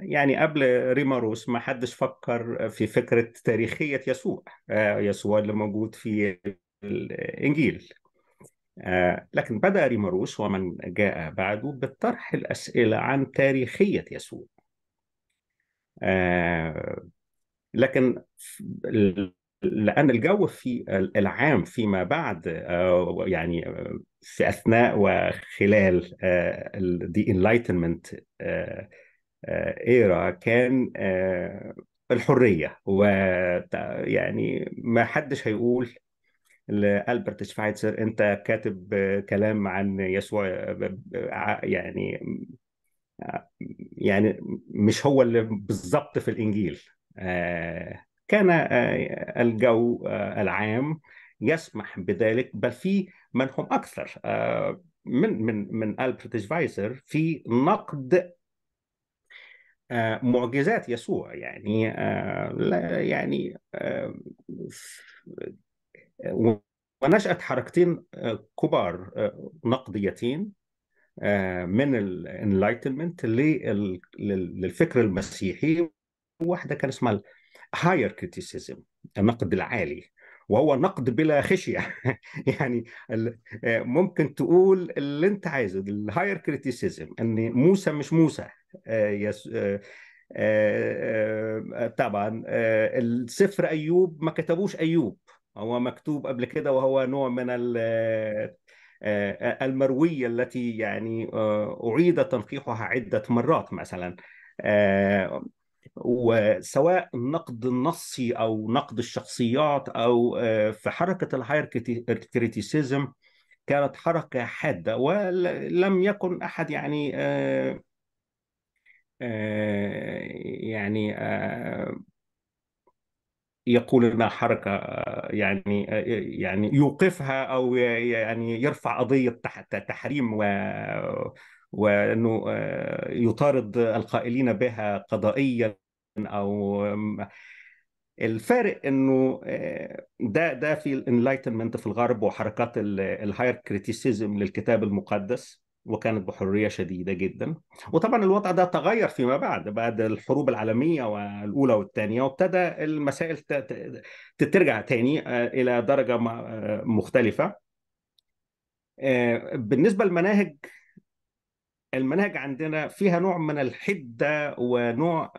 يعني قبل ريماروس ما حدش فكر في فكرة تاريخية يسوع يسوع اللي موجود في الإنجيل. آه، لكن بدأ ريماروس ومن جاء بعده بطرح الأسئلة عن تاريخية يسوع. آه، لكن لأن الجو في العام فيما بعد آه، يعني في أثناء وخلال دي انلايتنمنت ايرا كان آه، الحرية. ويعني ما حدش هيقول لألبرت شفايتسر أنت كاتب كلام عن يسوع يعني يعني مش هو اللي بالظبط في الإنجيل. آه، كان آه، الجو آه، العام يسمح بذلك بل في من هم أكثر من من من ألبرت شفايتسر في نقد معجزات يسوع. يعني يعني ونشأت حركتين كبار نقديتين من ال Enlightenment للفكر المسيحي واحدة كان اسمها ال higher criticism النقد العالي وهو نقد بلا خشية. يعني ممكن تقول اللي أنت عايزه ال higher criticism إن موسى مش موسى. yes طبعا السفر أيوب ما كتبوش أيوب. هو مكتوب قبل كده وهو نوع من المروية التي يعني أعيد تنقيحها عدة مرات مثلا. وسواء النقد النصي أو نقد الشخصيات أو في حركة ال higher criticism كانت حركة حادة ولم يكن أحد يعني يعني يقول إنها حركة يعني يعني يوقفها أو يعني يرفع قضية تحريم و وإنه يطارد القائلين بها قضائيا. أو الفارق إنه ده ده في ال Enlightenment في الغرب وحركات ال higher criticism للكتاب المقدس وكانت بحرية شديدة جدا. وطبعا الوضع ده تغير فيما بعد بعد الحروب العالمية والأولى والثانيه وابتدى المسائل ترجع تاني إلى درجة مختلفة. بالنسبة للمناهج المناهج عندنا فيها نوع من الحدة ونوع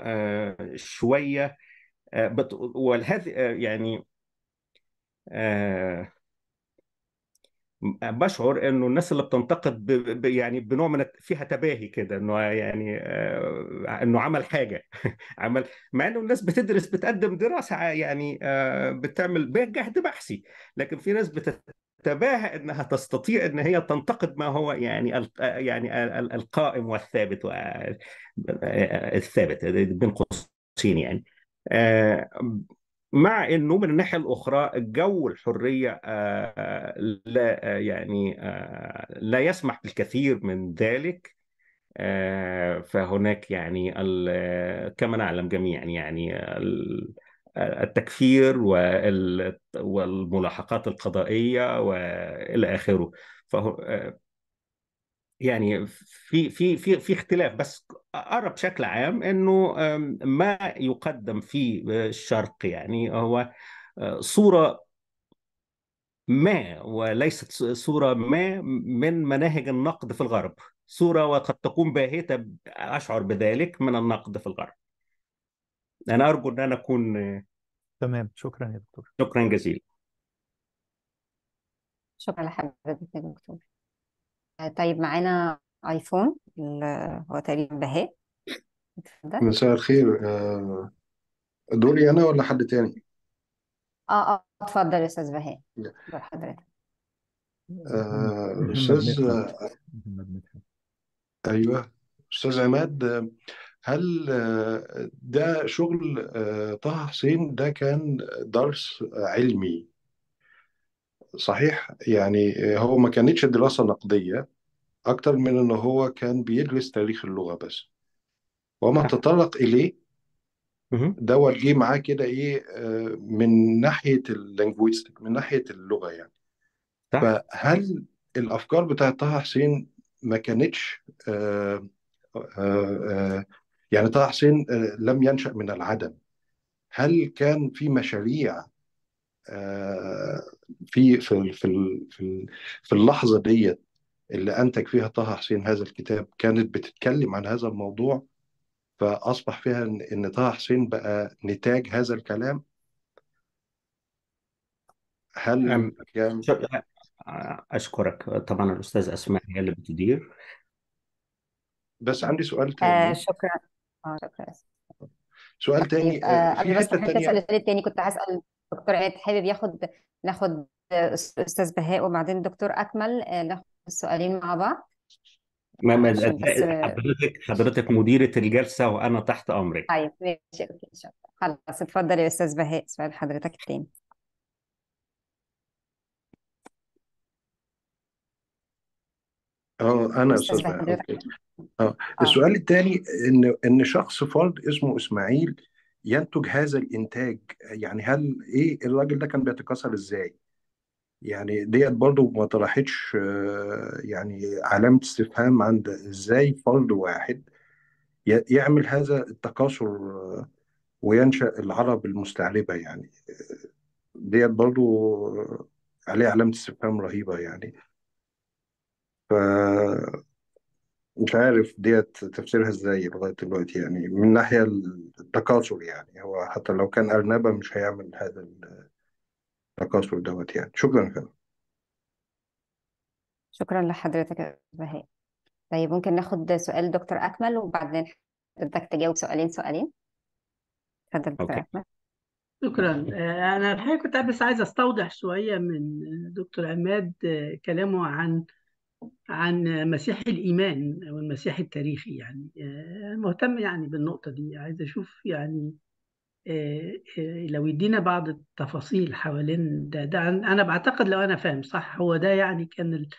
شوية وهذه يعني بشعر إنه الناس اللي بتنتقد. يعني بنوع من فيها تباهي كده إنه يعني آه... إنه عمل حاجة عمل مع إنه الناس بتدرس بتقدم دراسة يعني آه... بتعمل جهد بحثي لكن في ناس بتتباهى إنها تستطيع إن هي تنتقد ما هو يعني. يعني القائم والثابت الثابت بين قوسين يعني آه... مع إنه من الناحية الأخرى الجو الحرية لا يعني لا يسمح بالكثير من ذلك فهناك يعني كما نعلم جميعا يعني التكفير والملاحقات القضائية وإلى آخره. فهو يعني في في في في اختلاف. بس أرى بشكل عام إنه ما يقدم في الشرق يعني هو صورة ما وليست صورة ما من مناهج النقد في الغرب. صورة وقد تكون باهتة أشعر بذلك من النقد في الغرب. أنا أرجو أن أنا أكون تمام. شكرا يا دكتور. شكرا جزيلا. شكرا لحضرتك يا دكتور. طيب معانا آيفون اللي هو تقريبا بهاء. اتفضل. مساء الخير. آه، دوري أنا ولا حد تاني؟ آه آه اتفضل يا أستاذ بهاء. دور حضرتك. آه، مدحت أيوه. أستاذ عماد آه، هل ده شغل طه حسين؟ ده كان درس علمي. صحيح؟ يعني هو ما كانتش دراسة نقدية أكتر من إن هو كان بيدرس تاريخ اللغة بس. وما صح تطرق إليه مهم. دوت جه معاه كده إيه آه، من ناحية اللينجويستيك من ناحية اللغة يعني. صح. فهل الأفكار بتاعت طه حسين ما كانتش آه، آه، آه، يعني طه حسين آه، لم ينشأ من العدم. هل كان في مشاريع آه، في في في في في اللحظة ديت اللي أنتج فيها طه حسين هذا الكتاب كانت بتتكلم عن هذا الموضوع فأصبح فيها إن إن طه حسين بقى نتاج هذا الكلام؟ هل كان شك- أشكرك. طبعا الأستاذ أسماء هي اللي بتدير. بس عندي سؤال آه تاني شكرا. آه شكرا. سؤال طيب تاني آه آه، في قبل بس حتة ما حضرتك تسأل تانية. السؤال التاني كنت هسأل دكتور عيد حابب ياخد ناخد آه، أستاذ بهاء وبعدين دكتور أكمل آه، ناخد السؤالين مع بعض. ما ما عشان بس حضرتك حضرتك مديرة الجلسة وأنا تحت أمرك. طيب ماشي أوكي شكرا خلاص اتفضل يا أستاذ بهاء سؤال حضرتك التاني. آه أنا أستاذ أستاذ بقى حضرتك أوكي آه آه. السؤال الثاني إن إن شخص فرد اسمه إسماعيل ينتج هذا الإنتاج يعني هل إيه الراجل ده كان بيتكاثر إزاي؟ يعني ديت برضو ما طرحتش آه، يعني علامة استفهام عند إزاي فرد واحد ي- يعمل هذا التكاثر آه، وينشأ العرب المستعربة يعني. ديت برضو آه، عليه علامة استفهام رهيبة يعني. ف مش عارف ديت تفسيرها إزاي لغاية دلوقتي يعني من ناحية التكاثر يعني هو حتى لو كان أرنبا مش هيعمل هذا التكاثر دوت يعني. شكرا فندم. شكرا لحضرتك يا بهاء طيب ممكن ناخد سؤال دكتور أكمل وبعدين حضرتك تجاوب سؤالين سؤالين؟ اتفضل دكتور أوكي. أكمل. شكرا. آه، أنا الحقيقة كنت بس عايز أستوضح شوية من دكتور عماد آه، كلامه عن عن مسيح الإيمان أو المسيح التاريخي يعني. آه، مهتم يعني بالنقطة دي. عايز أشوف يعني آه، آه، لو يدينا بعض التفاصيل حوالين ده. ده أنا بعتقد لو أنا فاهم صح هو ده يعني كان ال-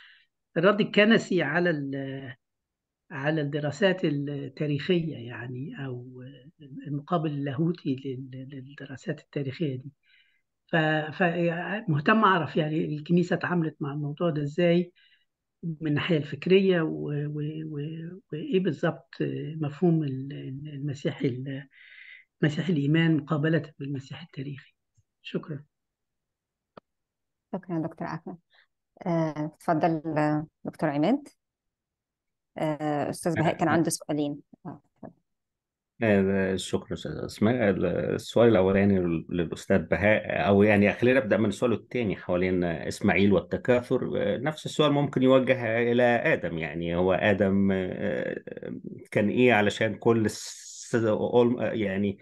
الرد الكنسي على على الدراسات التاريخية يعني أو المقابل اللاهوتي لل- للدراسات التاريخية دي. فمهتم أعرف يعني الكنيسة اتعاملت مع الموضوع ده إزاي. من الناحية الفكرية و- و- و- وإيه بالظبط مفهوم ال- ال- المسيح ال- مسيح الإيمان مقابلة بالمسيح التاريخي؟ شكرا. شكرا دكتور اكمل آه، اتفضل آه، دكتور عماد. آه، أستاذ بهاء كان عنده سؤالين. آه،. آه، شكرا أستاذ أسماء السؤال الأولاني للأستاذ بهاء أو يعني خلينا نبدأ من السؤال الثاني حوالين إسماعيل والتكاثر آه، نفس السؤال ممكن يوجه إلى آدم يعني هو آه، كان إيه علشان كل يعني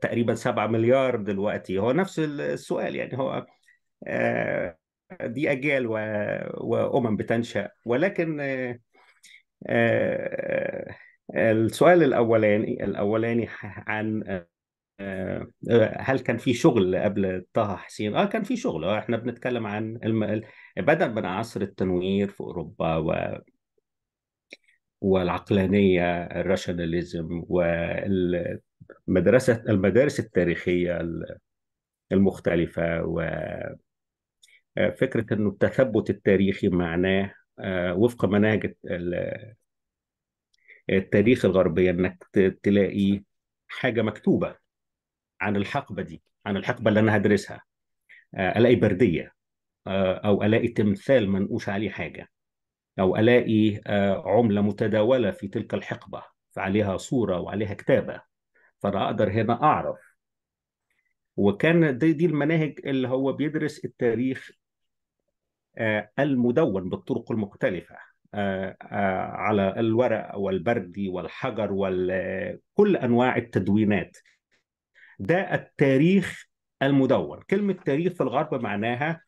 تقريبا سبعة مليار دلوقتي هو نفس السؤال يعني هو دي أجيال و- وأمم بتنشأ ولكن السؤال الأولاني الأولاني عن آه، هل كان في شغل قبل طه حسين؟ آه كان في شغل آه، إحنا بنتكلم عن الم... بدأ من عصر التنوير في أوروبا و... والعقلانية الراشوناليزم والمدرسة المدارس التاريخية المختلفة وفكرة أنه التثبت التاريخي معناه آه، وفق مناهج التاريخ الغربية إنك تلاقي حاجة مكتوبة عن الحقبة دي عن الحقبة اللي أنا هدرسها. آه، ألاقي بردية آه، أو ألاقي تمثال منقوش عليه حاجة أو ألاقي آه، عملة متداولة في تلك الحقبة فعليها صورة وعليها كتابة فأنا أقدر هنا أعرف. وكان دي, دي المناهج اللي هو بيدرس التاريخ المدون بالطرق المختلفة. آه، على الورق والبردي والحجر وكل أنواع التدوينات. ده التاريخ المدون. كلمة تاريخ في الغرب معناها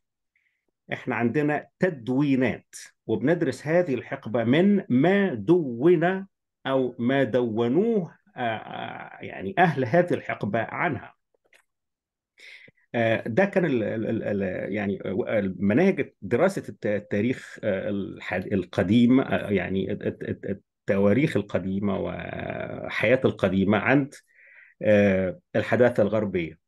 إحنا عندنا تدوينات وبندرس هذه الحقبة من ما دون أو ما دونوه آه، آه، يعني أهل هذه الحقبة عنها. آه، ده كان ال ال ال يعني مناهج دراسة الت- التاريخ آه، الح- القديم آه، يعني الت- الت- التواريخ القديمة وحياة القديمة عند آه، الحداثة الغربية.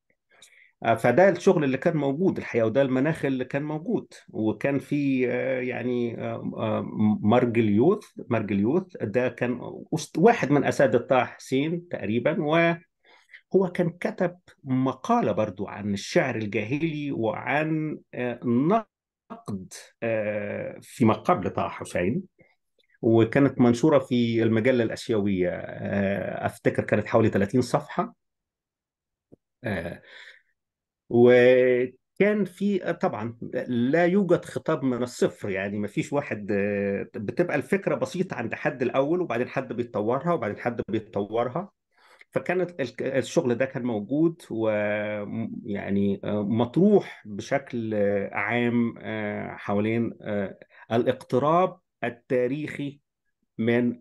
آه، فده الشغل اللي كان موجود الحقيقة وده المناخ اللي كان موجود. وكان في آه، يعني آه، آه، مارجليوث مارجليوث ده كان واحد من أساتذة طه حسين تقريبا هو كان كتب مقالة برضو عن الشعر الجاهلي وعن آه، نقد آه، فيما قبل طه حسين وكانت منشورة في المجلة الآسيوية آه، أفتكر كانت حوالي 30 صفحة. وكان في طبعا لا يوجد خطاب من الصفر يعني ما فيش واحد بتبقى الفكرة بسيطة عند حد الأول وبعدين حد بيتطورها وبعدين حد بيتطورها. فكانت الشغل ده كان موجود ويعني مطروح بشكل آه، عام آه، حوالين آه، الاقتراب التاريخي من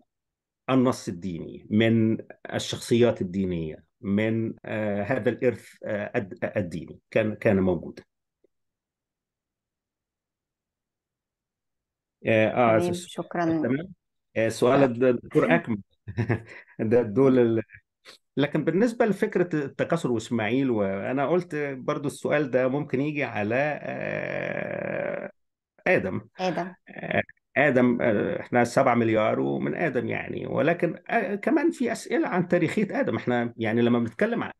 النص الديني من الشخصيات الدينية من آه، هذا الإرث آه، الد- الديني كان كان موجودا آه آه، شكرا. آه، سؤال الدكتور أكمل. ده دول. لكن بالنسبة لفكرة التكاثر وإسماعيل وأنا قلت برضو السؤال ده ممكن يجي على آه، آدم. آدم. آه، آدم آه، إحنا سبعة مليار ومن آدم يعني. ولكن كمان في أسئلة عن تاريخية آدم. إحنا يعني لما بنتكلم عن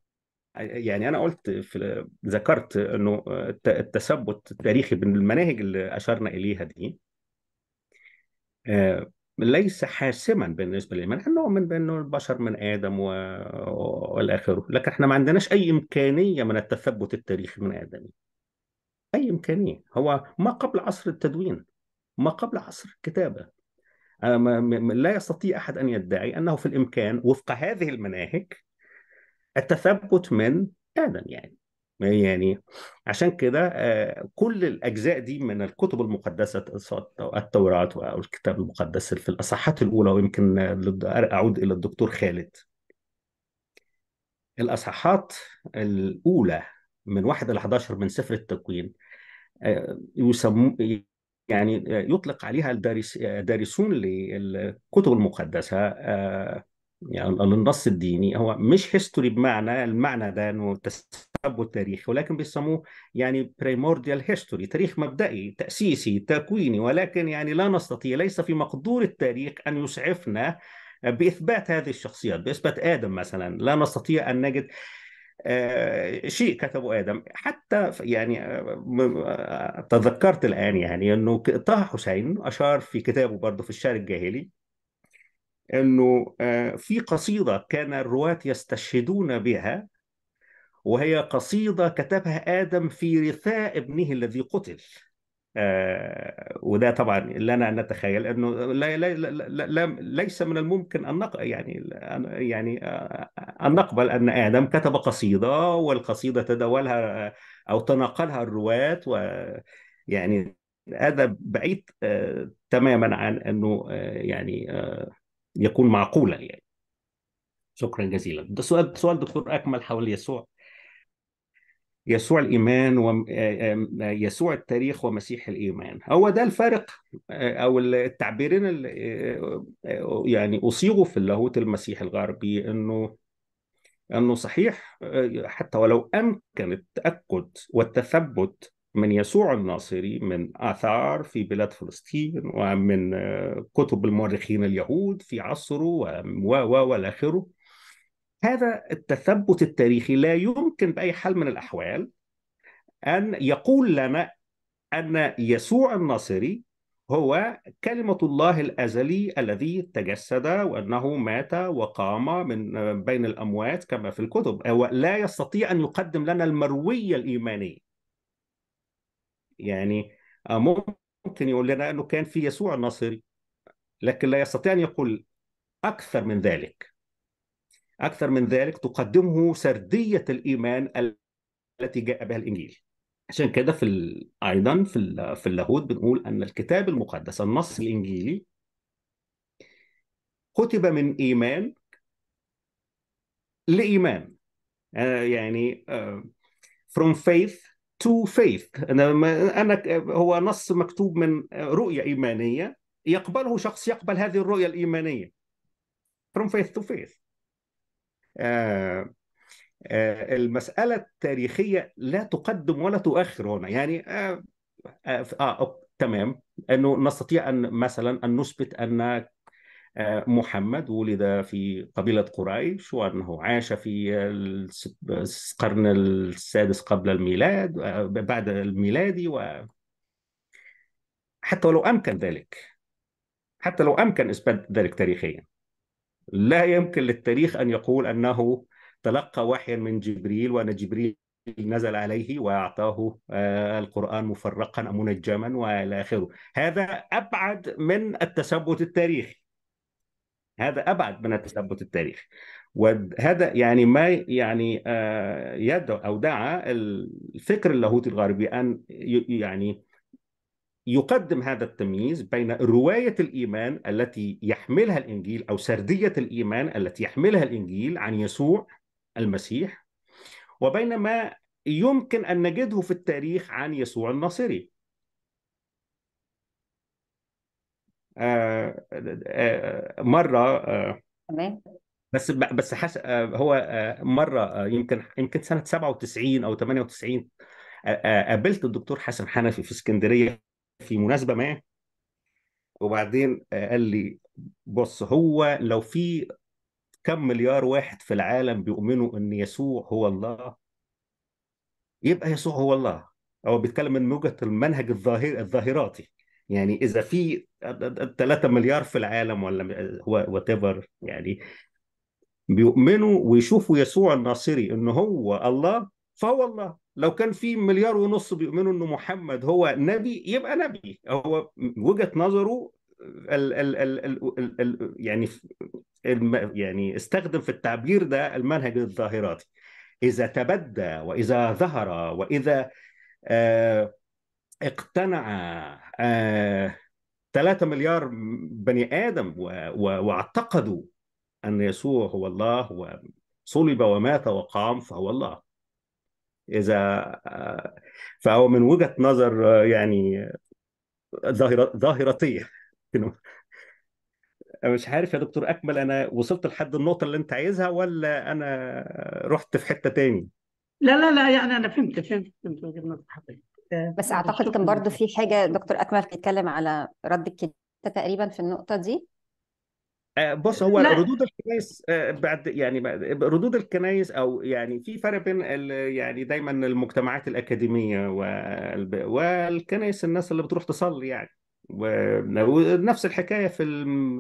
يعني أنا قلت في ذكرت إنه الت- التثبت التاريخي بالمناهج اللي أشرنا إليها دي ليس حاسما بالنسبة للإيمان أنه من أنه البشر من آدم و... والآخره لكن إحنا ما عندناش أي إمكانية من التثبت التاريخي من آدم أي إمكانية. هو ما قبل عصر التدوين ما قبل عصر ما- لا يستطيع أحد أن يدعي أنه في الإمكان وفق هذه المناهج التثبت من آدم يعني. يعني عشان كده آه، كل الأجزاء دي من الكتب المقدسة التوراة أو الكتاب المقدس في الأصحاحات الأولى ويمكن أعود إلى الدكتور خالد. الأصحاحات الأولى من 1 إلى 11 من سفر التكوين آه، يسمو يعني يطلق عليها الدارس آه، دارسون للكتب المقدسة آه، يعني النص الديني هو مش هيستوري بمعنى المعنى ده إنه تثبت تاريخي ولكن بيسموه يعني primordial history تاريخ مبدئي تأسيسي تكويني ولكن يعني لا نستطيع ليس في مقدور التاريخ أن يسعفنا بإثبات هذه الشخصيات بإثبات آدم مثلا لا نستطيع أن نجد آه، شيء كتبه آدم. حتى يعني آه، آه، تذكرت الآن يعني أنه ك- طه حسين أشار في كتابه برضه في الشعر الجاهلي أنه آه، في قصيدة كان الرواة يستشهدون بها وهي قصيدة كتبها آدم في رثاء ابنه الذي قتل. آه، وده طبعا لنا ان نتخيل أنه لا لا لا لا ليس من الممكن أن يعني يعني آه، أن نقبل أن آدم كتب قصيدة والقصيدة تداولها أو تناقلها الرواة ويعني هذا بعيد تماما عن أنه يعني يكون معقولا يعني. شكرا جزيلا. ده سؤال سؤال دكتور أكمل حول يسوع. يسوع الإيمان ويسوع التاريخ ومسيح الإيمان. هو ده الفارق آه، أو التعبيرين اللي آه، آه، يعني أصيغوا في اللاهوت المسيح الغربي أنه أنه صحيح آه، حتى ولو أمكن التأكد والتثبت من يسوع الناصري من آثار في بلاد فلسطين ومن آه، كتب المؤرخين اليهود في عصره و و والى آخره هذا التثبت التاريخي لا يمكن بأي حال من الأحوال أن يقول لنا أن يسوع الناصري هو كلمة الله الأزلي الذي تجسد وأنه مات وقام من بين الأموات كما في الكتب. هو لا يستطيع أن يقدم لنا المروية الإيمانية. يعني ممكن يقول لنا أنه كان في يسوع الناصري لكن لا يستطيع أن يقول أكثر من ذلك. أكثر من ذلك تقدمه سردية الإيمان التي جاء بها الإنجيل. عشان كده في ال... أيضا في ال... في اللاهوت بنقول أن الكتاب المقدس النص الإنجيلي كتب من إيمان لإيمان. آه يعني آه from faith to faith. أنا. أنا هو نص مكتوب من رؤية إيمانية. يقبله شخص يقبل هذه الرؤية الإيمانية. From faith to faith. آه آه المسألة التاريخية لا تقدم ولا تؤخر هنا. يعني آه آه, آه تمام. أنه نستطيع أن مثلا أن نثبت آه، محمد ولد في قبيلة قريش وأنه عاش في القرن السادس قبل الميلاد بعد الميلادي وحتى ولو أمكن ذلك حتى لو أمكن إثبات ذلك تاريخيا. لا يمكن للتاريخ أن يقول أنه تلقى وحيا من جبريل وأن جبريل نزل عليه وأعطاه آه، القرآن مفرقا منجما وإلى آخره. هذا أبعد من التثبت التاريخي. هذا أبعد من التثبت التاريخي وهذا يعني ما يعني آه، يدعو أو دعا الفكر اللاهوتي الغربي ي- يعني يقدم هذا التمييز بين رواية الإيمان التي يحملها الإنجيل أو سردية الإيمان التي يحملها الإنجيل عن يسوع المسيح وبين ما يمكن أن نجده في التاريخ عن يسوع الناصري. آه، آه، مرة آه، تمام. بس بس حس... هو مرة آه، يمكن يمكن سنة 97 أو 98 آه، آه، قابلت الدكتور حسن حنفي في اسكندرية في مناسبة ما وبعدين قال لي بص هو لو في كم مليار واحد في العالم بيؤمنوا إن يسوع هو الله يبقى يسوع هو الله. هو بيتكلم من وجهة المنهج الظاهر الظاهراتي. يعني إذا في 3 مليار في العالم ولا وات ايفر يعني بيؤمنوا ويشوفوا يسوع الناصري إنه هو الله فهو الله لو كان في مليار ونص بيؤمنوا إنه محمد هو نبي يبقى نبي. هو وجهة نظره ال ال ال ال ال ال يعني الم يعني استخدم في التعبير ده المنهج الظاهراتي. إذا تبدى وإذا ظهر وإذا آه اقتنع آه 3 مليار بني آدم واعتقدوا أن يسوع هو الله وصلب ومات وقام فهو الله. إذا آه فهو من وجهة نظر آه، يعني ظاهرة ظاهرتية مش عارف يا دكتور أكمل أنا وصلت لحد النقطة اللي أنت عايزها ولا أنا رحت في حتة تاني؟ لا لا لا يعني أنا فهمت فهمت فهمت وجهة نظر حضرتك بس أعتقد كان برضو دكتور في حاجة دكتور أكمل بيتكلم على رد الكنيسة تقريبا في النقطة دي. آه، بص هو لا. ردود الكنائس آه، بعد يعني ردود الكنائس أو يعني في فرق بين ال- يعني دايما المجتمعات الأكاديمية وال- والكنائس الناس اللي بتروح تصلي يعني. ونفس الحكاية في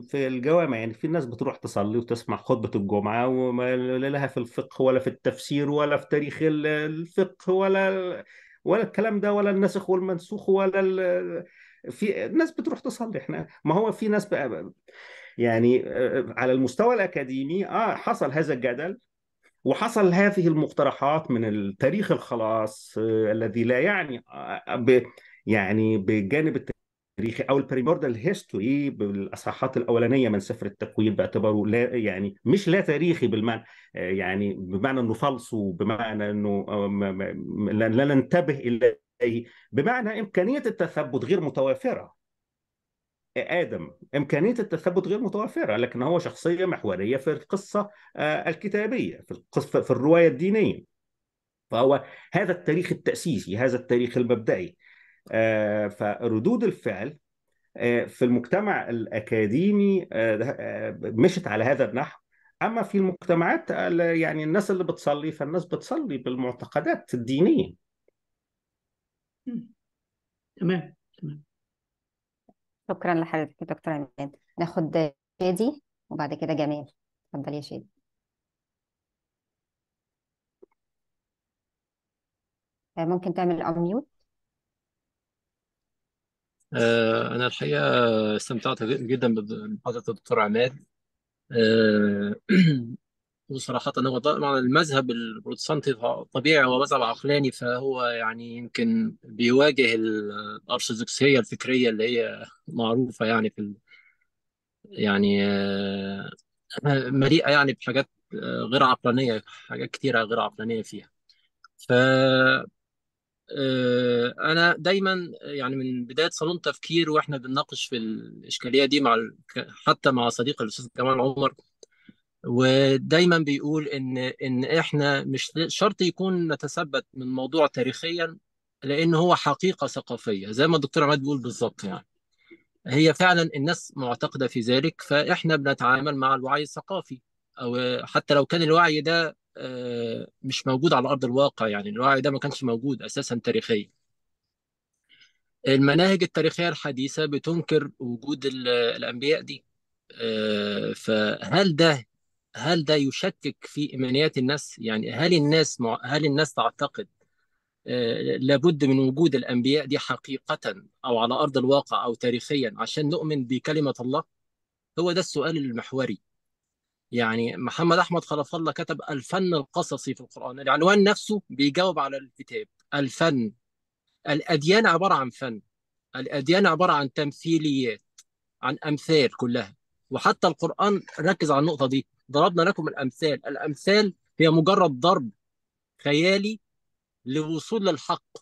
في الجوامع يعني في ناس بتروح تصلي وتسمع خطبة الجمعة وما لا لها في الفقه ولا في التفسير ولا في تاريخ ال- الفقه ولا ولا الكلام ده ولا الناسخ والمنسوخ ولا ال- في ناس بتروح تصلي. إحنا ما هو في ناس بقى يعني آه، على المستوى الأكاديمي آه حصل هذا الجدل وحصل هذه المقترحات من التاريخ الخلاص آه، الذي لا يعني آه، يعني بجانب التاريخي أو ال primordial history بالأصحاحات الأولانية من سفر التكوين باعتباره لا يعني مش لا تاريخي بالمعنى آه، يعني بمعنى إنه فالصو بمعنى إنه آه، لا ننتبه إليه بمعنى إمكانية التثبت غير متوافرة. آدم إمكانية التثبت غير متوفرة لكن هو شخصية محورية في القصة آه، الكتابية في القصة في الرواية الدينية. فهو هذا التاريخ التأسيسي هذا التاريخ المبدئي. آه، فردود الفعل آه، في المجتمع الأكاديمي آه، آه، مشت على هذا النحو. أما في المجتمعات ال- يعني الناس اللي بتصلي فالناس بتصلي بالمعتقدات الدينية. تمام تمام. شكرا لحضرتك يا دكتور عماد. ناخد شادي وبعد كده جمال. اتفضل يا شادي. آه، ممكن تعمل اميوت آه، أنا الحقيقة استمتعت جدا بمحاضرة الدكتور عماد. آه، وصراحة هو طبعا المذهب البروتستانتي طبيعي هو مذهب عقلاني فهو يعني يمكن بيواجه ال- الأرثوذكسية الفكرية اللي هي معروفة يعني في ال- يعني آه، مليئة يعني بحاجات آه، غير عقلانية حاجات كتيرة غير عقلانية فيها. ف آه، أنا دايما يعني من بداية صالون تفكير وإحنا بنناقش في الإشكالية دي مع ال- حتى مع صديقي الأستاذ جمال عمر ودايما بيقول إن إن إحنا مش شرط يكون نتثبت من موضوع تاريخيا لأن هو حقيقة ثقافية زي ما الدكتور عماد بيقول بالظبط يعني. هي فعلا الناس معتقدة في ذلك فإحنا بنتعامل مع الوعي الثقافي أو حتى لو كان الوعي ده آه، مش موجود على أرض الواقع يعني الوعي ده ما كانش موجود أساسا تاريخيا. المناهج التاريخية الحديثة بتنكر وجود ال- الأنبياء دي. آه، فهل ده هل ده يشكك في إيمانيات الناس؟ يعني هل الناس هل الناس تعتقد آه، لابد من وجود الأنبياء دي حقيقة أو على أرض الواقع أو تاريخيا عشان نؤمن بكلمة الله؟ هو ده السؤال المحوري. يعني محمد أحمد خلف الله كتب الفن القصصي في القرآن. العنوان نفسه بيجاوب على الكتاب. الفن. الأديان عبارة عن فن. الأديان عبارة عن تمثيليات عن أمثال كلها. وحتى القرآن ركز على النقطة دي. ضربنا لكم الأمثال. الأمثال هي مجرد ضرب خيالي للوصول للحق.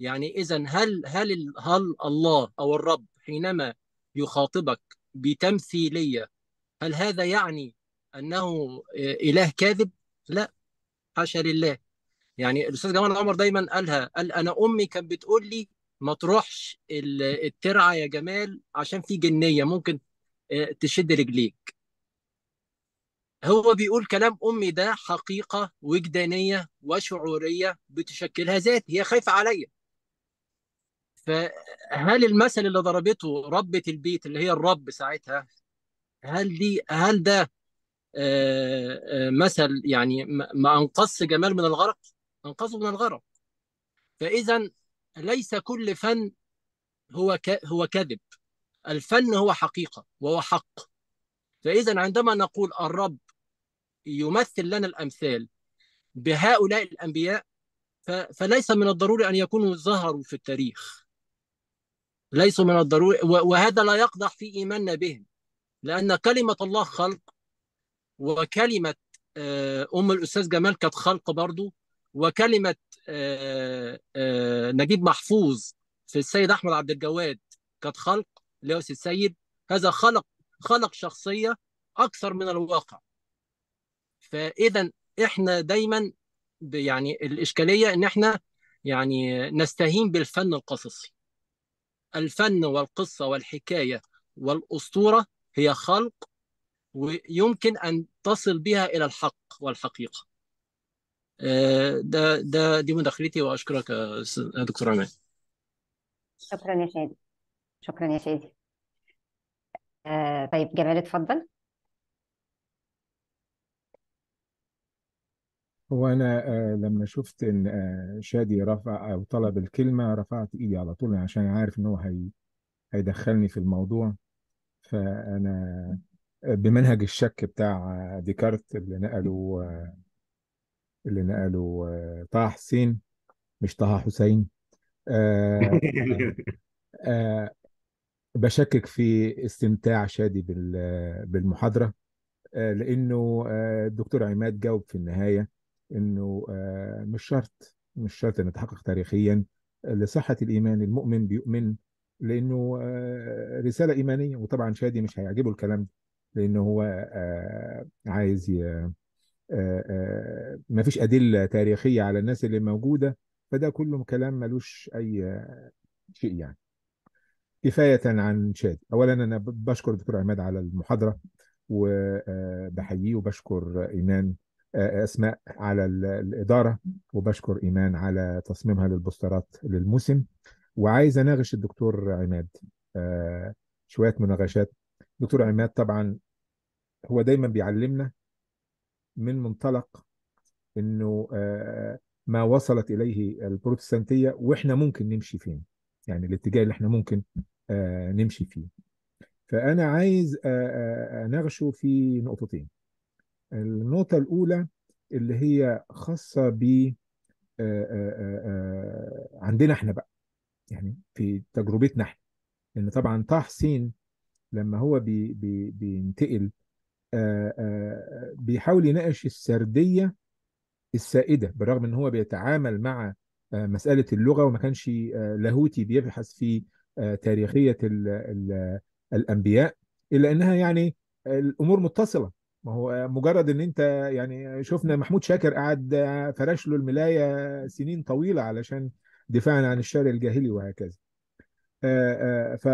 يعني إذا هل هل هل الله أو الرب حينما يخاطبك بتمثيلية هل هذا يعني أنه إله كاذب؟ لا حاشا لله. يعني الأستاذ جمال عمر دايما قالها قال أنا أمي كانت بتقول لي ما تروحش ال- الترعة يا جمال عشان في جنية ممكن آه، تشد رجليك. هو بيقول كلام أمي ده حقيقة وجدانية وشعورية بتشكلها ذات هي خايفة عليا. فهل المثل اللي ضربته ربة البيت اللي هي الرب ساعتها هل دي هل ده آه، آه، مثل يعني ما أنقص جمال من الغرق أنقذه من الغرق فإذا ليس كل فن هو. هو كذب الفن هو حقيقة وهو حق فإذا عندما نقول الرب يمثل لنا الأمثال بهؤلاء الأنبياء ف... فليس من الضروري أن يكونوا ظهروا في التاريخ ليسوا من الضروري. وهذا لا يقدح في إيماننا بهم لأن كلمة الله خلق وكلمة آه، أم الأستاذ جمال كانت خلق برضو وكلمة آه، آه، نجيب محفوظ في السيد أحمد عبد الجواد كانت خلق هو السيد هذا خلق خلق شخصية أكثر من الواقع. فإذا إحنا دايما يعني الإشكالية إن إحنا يعني نستهين بالفن القصصي. الفن والقصة والحكاية والأسطورة هي خلق ويمكن أن تصل بها إلى الحق والحقيقة. آه، ده ده دي مداخلتي وأشكرك يا دكتور عماد. شكرا يا شادي شكرا يا شادي آه طيب جمال اتفضل. هو أنا آه، لما شفت إن آه، شادي رفع أو طلب الكلمة رفعت إيدي على طول عشان عارف إن هو هي هيدخلني في الموضوع. فأنا بمنهج الشك بتاع ديكارت اللي نقله اللي نقله طه حسين مش طه حسين. آه، آه، بشكك في استمتاع شادي بال- بالمحاضرة آه، لأنه آه، الدكتور عماد جاوب في النهاية إنه آه، مش شرط مش شرط أن يتحقق تاريخيا لصحة الإيمان المؤمن بيؤمن لأنه آه، رسالة إيمانية وطبعا شادي مش هيعجبه الكلام ده لأنه هو آه، عايز ي- آه، آه، مفيش أدلة تاريخية على الناس اللي موجودة فده كله كلام ملوش آه، شيء يعني. كفاية عن شادي. أولا أنا ب- بشكر الدكتور عماد على المحاضرة وبحييه وبشكر إيمان آه، أسماء على ال- الإدارة وبشكر إيمان على تصميمها للبوسترات للموسم. وعايز أناقش الدكتور عماد آه، شوية مناقشات. دكتور عماد طبعا هو دايما بيعلمنا من منطلق إنه آه، ما وصلت إليه البروتستانتية وإحنا ممكن نمشي فين. يعني الاتجاه اللي إحنا ممكن آه، نمشي فيه. فأنا عايز آه، آه، أناقشه في نقطتين. النقطة الأولى اللي هي خاصة ب آه، عندنا إحنا بقى. يعني في تجربتنا إحنا. ان طبعا طه حسين لما هو بي بي بينتقل آه، آه، بيحاول يناقش السردية السائدة بالرغم إن هو بيتعامل مع آه، مسألة اللغة وما كانش لاهوتي بيبحث في تاريخية ال ال الأنبياء إلا إنها يعني الأمور متصلة. ما هو مجرد إن أنت يعني شفنا محمود شاكر قعد فرش له الملاية سنين طويلة علشان دفاعا عن الشرع الجاهلي وهكذا. ف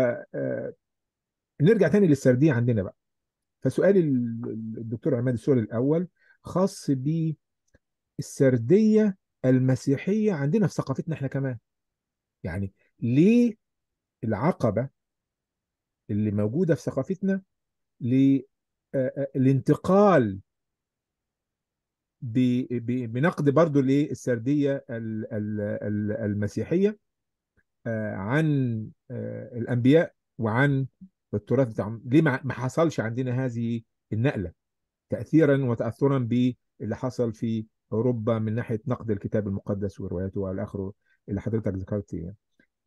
نرجع تاني للسردية عندنا بقى. فسؤال الدكتور عماد السؤال الأول خاص بالسردية المسيحية عندنا في ثقافتنا إحنا كمان. يعني ليه العقبة اللي موجودة في ثقافتنا للانتقال بنقد برضو للسردية المسيحية عن الأنبياء وعن التراث بتاعهم ليه ما حصلش عندنا هذه النقلة تاثيرا وتاثرا باللي حصل في أوروبا من ناحية نقد الكتاب المقدس ورواياته والى اخره اللي حضرتك ذكرت.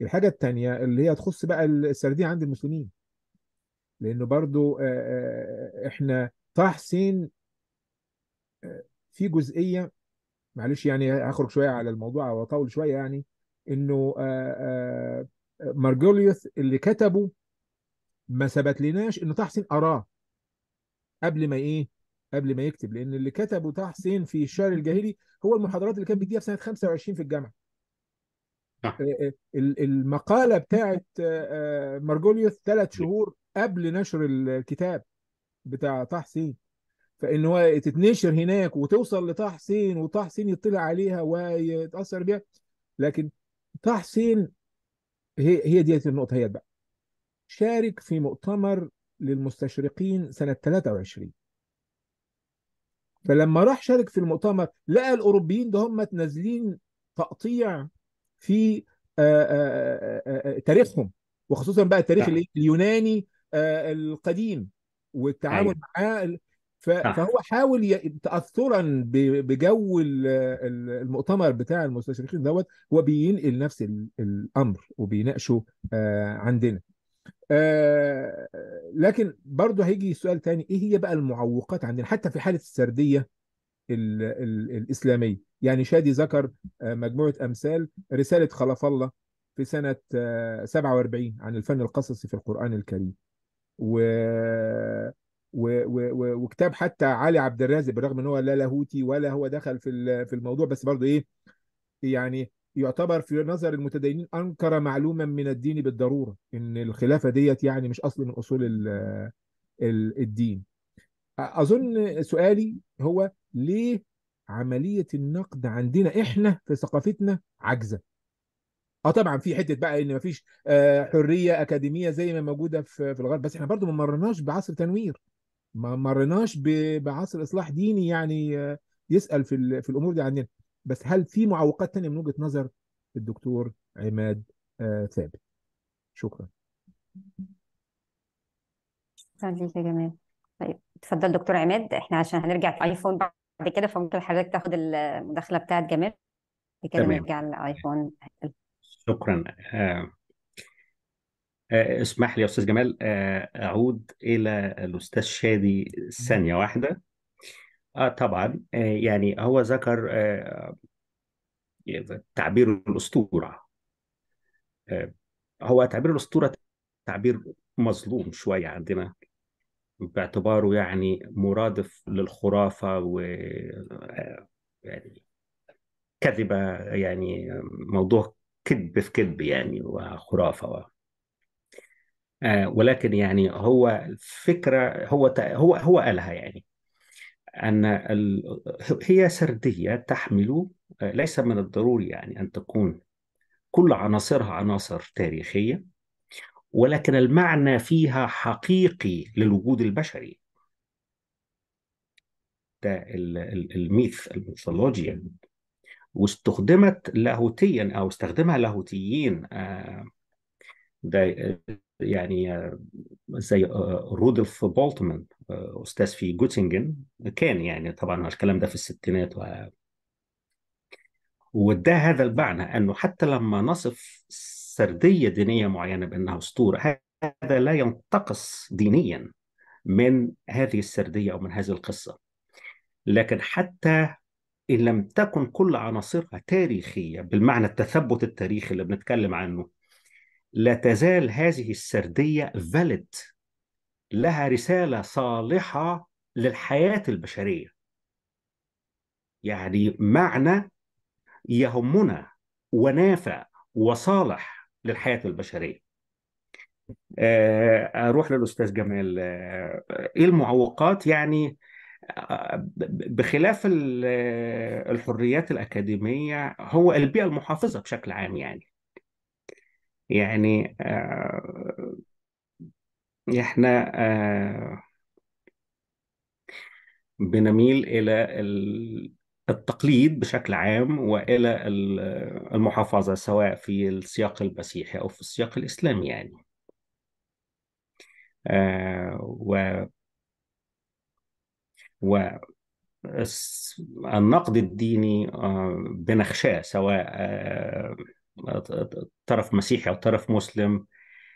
الحاجة الثانية اللي هي تخص بقى السردية عند المسلمين لأنه برضو إحنا طه حسين في جزئية معلش يعني هخرج شوية على الموضوع أو أطول شوية يعني إنه مارجوليوس اللي كتبه ما ثبت لناش ان طه حسين قراه قبل ما إيه قبل ما يكتب لأن اللي كتبه طه حسين في الشعر الجاهلي هو المحاضرات اللي كان بيديها في سنة 25 في الجامعة. المقالة بتاعت مارجوليوس ثلاث شهور قبل نشر الكتاب بتاع طه حسين فإن هو تتنشر هناك وتوصل لطه حسين وطه حسين يطلع عليها ويتأثر بيها لكن طه حسين هي هي ديت النقطة. هي بقى شارك في مؤتمر للمستشرقين سنة 23 فلما راح شارك في المؤتمر لقى الأوروبيين ده هم نازلين تقطيع في آآ آآ تاريخهم وخصوصا بقى التاريخ اليوناني القديم والتعامل أيوة. معاه فهو حاول تاثرا بجو المؤتمر بتاع المستشرقين دوت هو بينقل نفس الأمر وبيناقشه عندنا. لكن برضه هيجي سؤال تاني إيه هي بقى المعوقات عندنا؟ حتى في حالة السردية ال ال الإسلامية. يعني شادي ذكر مجموعة أمثال رسالة خلف الله في سنة 47 عن الفن القصصي في القرآن الكريم. و... وكتاب حتى علي عبد الرازق بالرغم إن هو لا لاهوتي ولا هو دخل في في الموضوع بس برضه إيه يعني يعتبر في نظر المتدينين أنكر معلوما من الدين بالضرورة إن الخلافة ديت يعني مش اصل من أصول ال... ال... الدين. أظن سؤالي هو ليه عملية النقد عندنا إحنا في ثقافتنا عاجزة؟ آه طبعا في حتة بقى إن مفيش حرية أكاديمية زي ما موجودة في في الغرب بس إحنا برضو ما مرناش بعصر تنوير. ما مرناش بعصر إصلاح ديني يعني يسأل في في الأمور دي عندنا بس هل في معوقات تانية من وجهة نظر؟ الدكتور عماد ثابت. شكرا. شكرا ليك يا جمال طيب اتفضل دكتور عماد. إحنا عشان هنرجع في آيفون بعد كده فممكن حضرتك تاخد المداخلة بتاعت جمال. بعد كده تمام. نرجع لآيفون. شكرا. آه، آه، اسمح لي يا أستاذ جمال آه، أعود إلى الأستاذ شادي ثانية واحدة. آه طبعا آه، يعني هو ذكر آه، تعبير الأسطورة. آه، هو تعبير الأسطورة تعبير مظلوم شوية عندنا باعتباره يعني مرادف للخرافة و آه، يعني كذبة يعني موضوع كذب في كذب يعني وخرافة. و... آه، ولكن يعني هو الفكرة هو هو هو قالها يعني أن. هي سردية تحمل آه، ليس من الضروري يعني أن تكون كل عناصرها عناصر تاريخية ولكن المعنى فيها حقيقي للوجود البشري ده ال- ال- ال myth الميثولوجيا واستخدمت لاهوتيا أو استخدمها لاهوتيين آه، ده يعني زي آه، رودولف بولتمان آه، أستاذ في جوتنجن كان يعني طبعا الكلام ده في الستينات و... وده هذا المعنى أنه حتى لما نصف سردية دينية معينة بأنها أسطورة هذا لا ينتقص دينيا من هذه السردية أو من هذه القصة. لكن حتى إن لم تكن كل عناصرها تاريخية بالمعنى التثبت التاريخي اللي بنتكلم عنه لا تزال هذه السردية فاليد لها رسالة صالحة للحياة البشرية. يعني معنى يهمنا ونافع وصالح للحياة البشرية. آه، أروح للأستاذ جمال. آه، إيه المعوقات؟ يعني آه، بخلاف ال- الحريات الأكاديمية هو البيئة المحافظة بشكل عام يعني. يعني آه، إحنا آه، بنميل إلى ال- التقليد بشكل عام وإلى ال- المحافظة سواء في السياق المسيحي أو في السياق الإسلامي يعني. آه، و والنقد الديني آه، بنخشاه سواء آه، طرف مسيحي أو طرف مسلم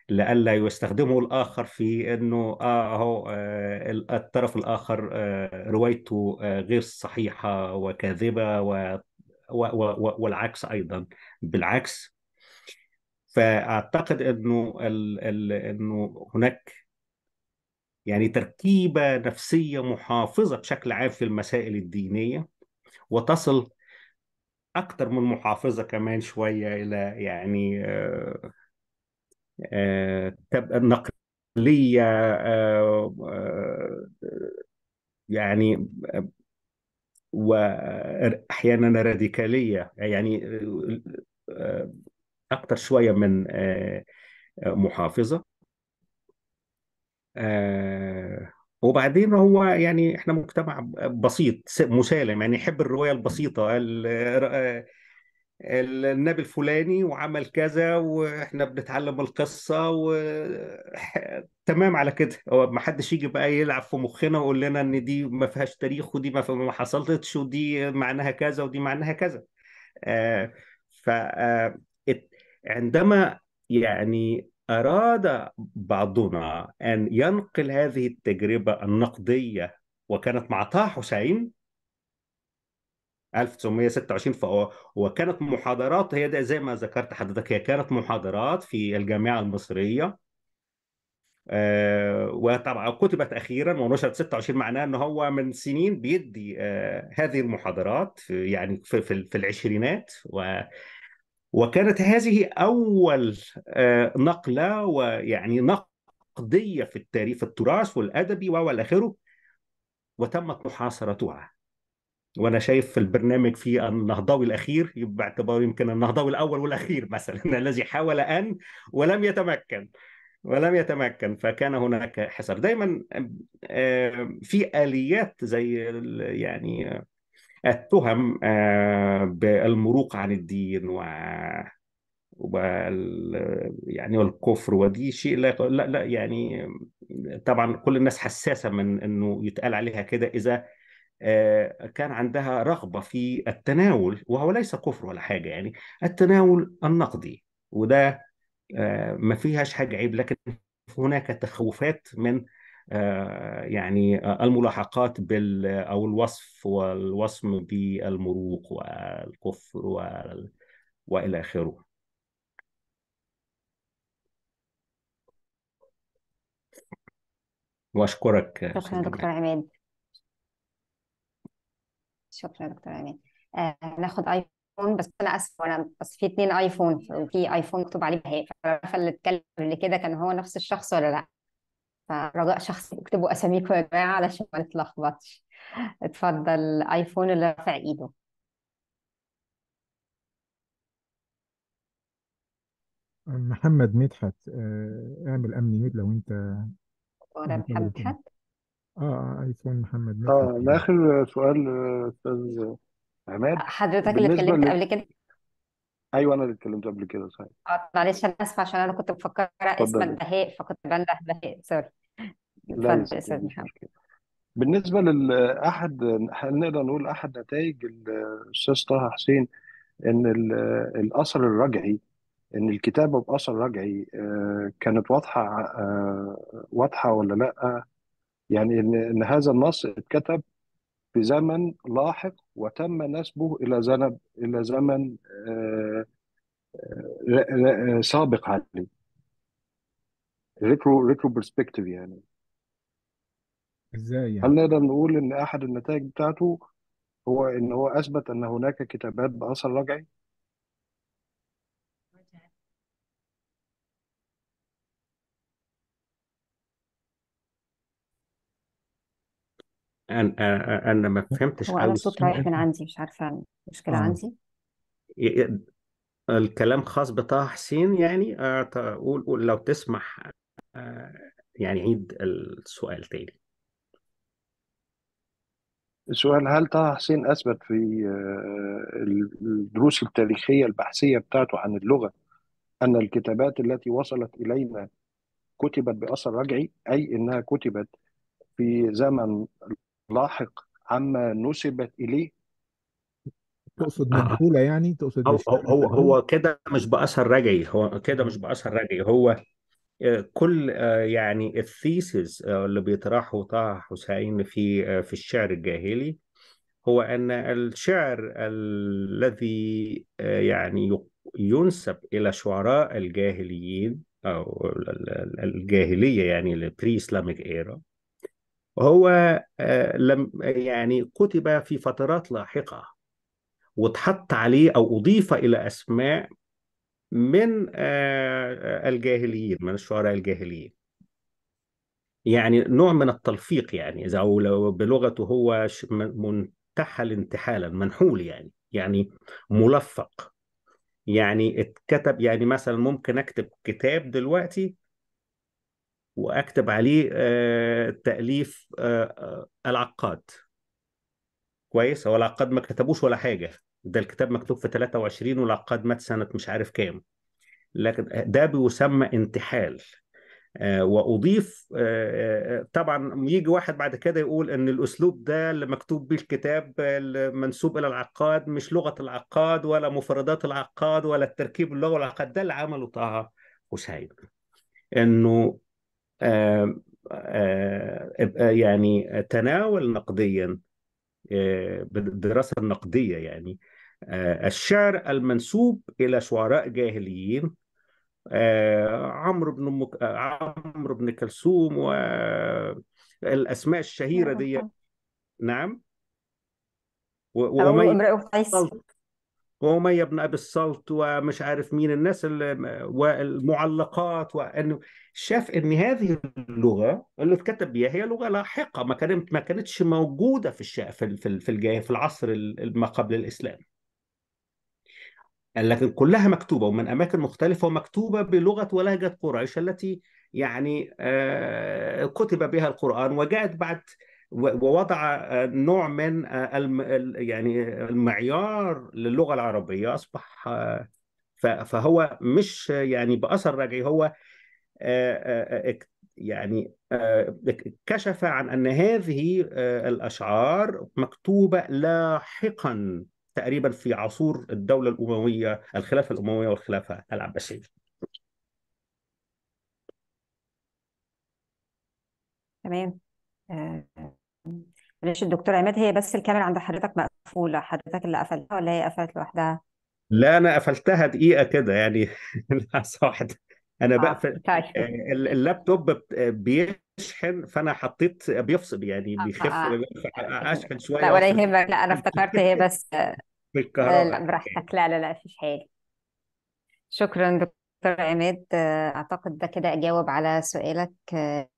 لئلا يستخدمه الآخر في أنه آه هو آه الطرف الآخر آه روايته آه غير صحيحة وكاذبة و والعكس أيضا. بالعكس فأعتقد أنه ال ال أنه هناك يعني تركيبة نفسية محافظة بشكل عام في المسائل الدينية وتصل أكثر من محافظة كمان شوية إلى يعني آه آه النقلية آه آه يعني وأحيانا راديكالية يعني أكثر شوية من محافظة. آه وبعدين هو يعني إحنا مجتمع بسيط مسالم يعني يحب الرواية البسيطة ال- آه، النبي الفلاني وعمل كذا وإحنا بنتعلم القصة و تمام على كده. هو ما حدش يجي بقى يلعب في مخنا ويقول لنا إن دي ما فيهاش تاريخ ودي ما حصلتش ودي معناها كذا ودي معناها كذا. آه ف آه، عندما يعني أراد بعضنا أن ينقل هذه التجربة النقدية وكانت مع طه حسين؟ 1926 فهو وكانت محاضرات هي ده زي ما ذكرت حضرتك هي كانت محاضرات في الجامعة المصرية. آه، وطبعا كتبت أخيرا ونشرت 26 معناه أنه هو من سنين بيدي آه، هذه المحاضرات يعني في في في العشرينات و وكانت هذه أول آه، نقلة ويعني نقدية في التاريخ التراث والأدبي وإلى آخره وتمت محاصرتها. وأنا شايف في البرنامج في النهضوي الأخير باعتباره يمكن النهضوي الأول والأخير مثلا الذي حاول أن ولم يتمكن ولم يتمكن. فكان هناك حصار. دايما آه، في آليات زي يعني التهم آه، بالمروق عن الدين و وال يعني والكفر ودي شيء لا لا لا يعني طبعا كل الناس حساسة من إنه يتقال عليها كده إذا آه، كان عندها رغبة في التناول وهو ليس كفر ولا حاجة يعني التناول النقدي وده آه، ما فيهاش حاجة عيب لكن هناك تخوفات من يعني آه، الملاحقات بال أو الوصف والوصم بالمروق والكفر وال- وإلى آخره. وأشكرك شكرا دكتور عماد. شكرا دكتور عماد. آه ناخد آيفون بس أنا آسفة أنا بس في اتنين آيفون وفي آيفون مكتوب عليه بهاء عارفه اللي اتكلم قبل كده كان هو نفس الشخص ولا لأ؟ فرجاء شخص اكتبوا أساميكم يا جماعة علشان ما نتلخبطش. اتفضل آيفون اللي رافع إيده. محمد مدحت آه، اعمل unmute لو أنت ولا محمد طالب حد آه آه آيفون محمد مدحت. آه ده اخر سؤال آه، أستاذ عماد. حضرتك اللي بالنسبة اتكلمت. قبل كده؟ أيوه أنا اللي اتكلمت قبل كده صحيح. آه معلش أنا آسفة عشان أنا كنت مفكرة اسمك اتفضلي بهاء فكنت بنده بهاء sorry لا يا اتفضل ستي أستاذ محمد. مشكلة. بالنسبة لاحد هل نقدر نقول أحد نتائج الأستاذ طه حسين إن ال- الأثر الرجعي إن الكتابة بأثر رجعي آه، كانت واضحة آه، واضحة ولا لأ؟ يعني إن إن هذا النص اتكتب في زمن لاحق وتم نسبه إلى زمن إلى زمن آه، ر- ر- سابق عليه. retro retro perspective يعني. إزاي يعني؟ هل يعني نقدر نقول إن أحد النتائج بتاعته هو إن هو أثبت أن هناك كتابات بأثر رجعي؟ أنا أنا ما فهمتش هو أنا قوي الصوت رايح السؤال من عندي مش عارفة المشكلة آه. عندي. الكلام خاص بطه حسين يعني؟ آه، قول قول لو تسمح. آه، يعني عيد السؤال تاني. السؤال هل طه حسين أثبت في آه، الدروس التاريخية البحثية بتاعته عن اللغة أن الكتابات التي وصلت إلينا كتبت بأثر رجعي؟ أي أنها كتبت في زمن لاحق عما نسبت إليه؟ تقصد منقولة يعني؟ تقصد هو هو هو كده مش بأثر رجعي هو كده مش بأثر رجعي هو كل آه، يعني الثيسز اللي بيطرحه طه حسين في آه، في الشعر الجاهلي هو أن الشعر الذي آه، يعني ينسب إلى شعراء الجاهليين أو ال- ال- الجاهلية يعني البري إسلاميك إيرا هو آه، لم يعني كتب في فترات لاحقة واتحط عليه أو أضيف إلى أسماء من آه، الجاهليين من الشعراء الجاهليين. يعني نوع من التلفيق يعني إذا أو لو بلغته هو منتحل انتحالا منحول يعني يعني ملفق. يعني اتكتب يعني مثلا ممكن أكتب كتاب دلوقتي وأكتب عليه آه، تأليف آه، العقاد. كويس؟ هو العقاد ما كتبوش ولا حاجة. ده الكتاب مكتوب في 23 والعقاد مات سنة مش عارف كام. لكن ده بيسمى انتحال. آه، وأضيف آه، آه، طبعا يجي واحد بعد كده يقول إن الأسلوب ده اللي مكتوب بيه الكتاب المنسوب إلى العقاد مش لغة العقاد ولا مفردات العقاد ولا التركيب اللغة العقاد ده اللي عمله طه حسين. آه، يعني تناول نقديا آه، بالدراسة النقدية يعني. آه، الشعر المنسوب إلى شعراء جاهليين آه، عمرو بن مك... عمرو بن كلثوم والأسماء الشهيرة دي. نعم. و- وأمية امرئ قيس. وأمية بن أبي الصلت ومش عارف مين الناس والمعلقات وأنه شاف إن هذه اللغة اللي اتكتب بيها هي لغة لاحقة ما كانت ما كانتش موجودة في الش... في في في العصر ال- ما قبل الإسلام. لكن كلها مكتوبة ومن أماكن مختلفة ومكتوبة بلغة ولهجة قريش التي يعني آه، كتب بها القرآن وجاءت بعد ووضع آه، نوع من آه، يعني المعيار للغة العربية. أصبح آه، فهو مش يعني بأثر رجعي. هو يعني كشف عن أن هذه الأشعار مكتوبة لاحقا تقريبا في عصور الدولة الأموية الخلافة الأموية والخلافة العباسية. تمام. معلش الدكتور عماد هي بس الكاميرا عند حضرتك مقفولة؟ حضرتك اللي قفلتها ولا هي قفلت لوحدها؟ لا أنا قفلتها دقيقة كده يعني لحظة واحدة أنا آه بقفل. طيب. آه، ال- اللابتوب بت- بيشحن فأنا حطيت بيفصل يعني آه بيخف آه. أشحن لا شوية ولا وأفصل. يهمك. لا أنا افتكرت هي بس آه، في آه، الكهرباء. لا براحتك. لا لا لا مفيش حاجة. شكرا دكتور عماد. آه، أعتقد ده كده اجاوب على سؤالك. آه،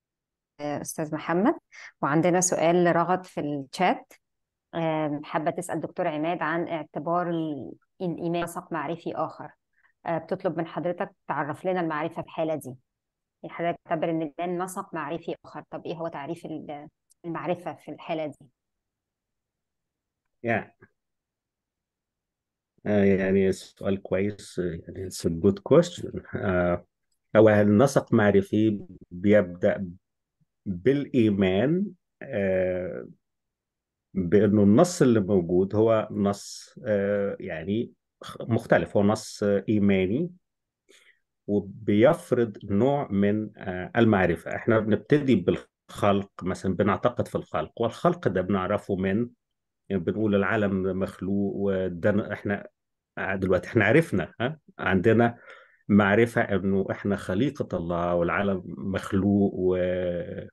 أستاذ محمد. وعندنا سؤال رغد في الشات. حابة تسأل دكتور عماد عن اعتبار ال- الإيمان نسق معرفي آخر. آه، بتطلب من حضرتك تعرف لنا المعرفة في الحالة دي. يعني حضرتك تعتبر إن الإيمان نسق معرفي آخر. طب إيه هو تعريف ال- المعرفة في الحالة دي؟ يعني آه، يعني سؤال كويس. يعني it's a good question. آه، هو النسق معرفي بيبدأ بالإيمان آه، بأنه النص اللي موجود هو نص آه، يعني مختلف. هو نص إيماني وبيفرض نوع من آه، المعرفة. إحنا بنبتدي بالخلق مثلا بنعتقد في الخلق والخلق ده بنعرفه من؟ يعني بنقول العالم مخلوق وده إحنا دلوقتي إحنا عرفنا ها؟ عندنا معرفة إنه إحنا خليقة الله والعالم مخلوق وإحنا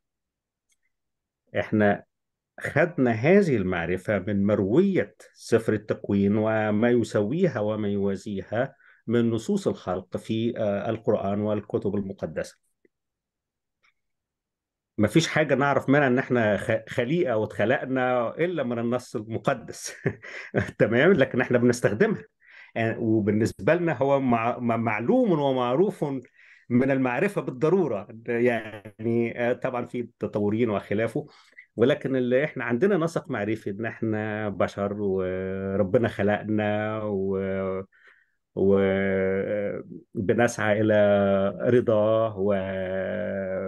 خدنا هذه المعرفة من مروية سفر التكوين وما يسويها وما يوازيها من نصوص الخلق في آه، القرآن والكتب المقدسة. ما فيش حاجة نعرف منها إن إحنا خليقة واتخلقنا إلا من النص المقدس. تمام؟ لكن إحنا بنستخدمها. يعني وبالنسبة لنا هو مع مع- معلوم ومعروف من المعرفة بالضرورة. يعني آه، طبعا في تطورين وخلافه ولكن اللي إحنا عندنا نسق معرفي إن إحنا بشر وربنا خلقنا و وبنسعى إلى رضاه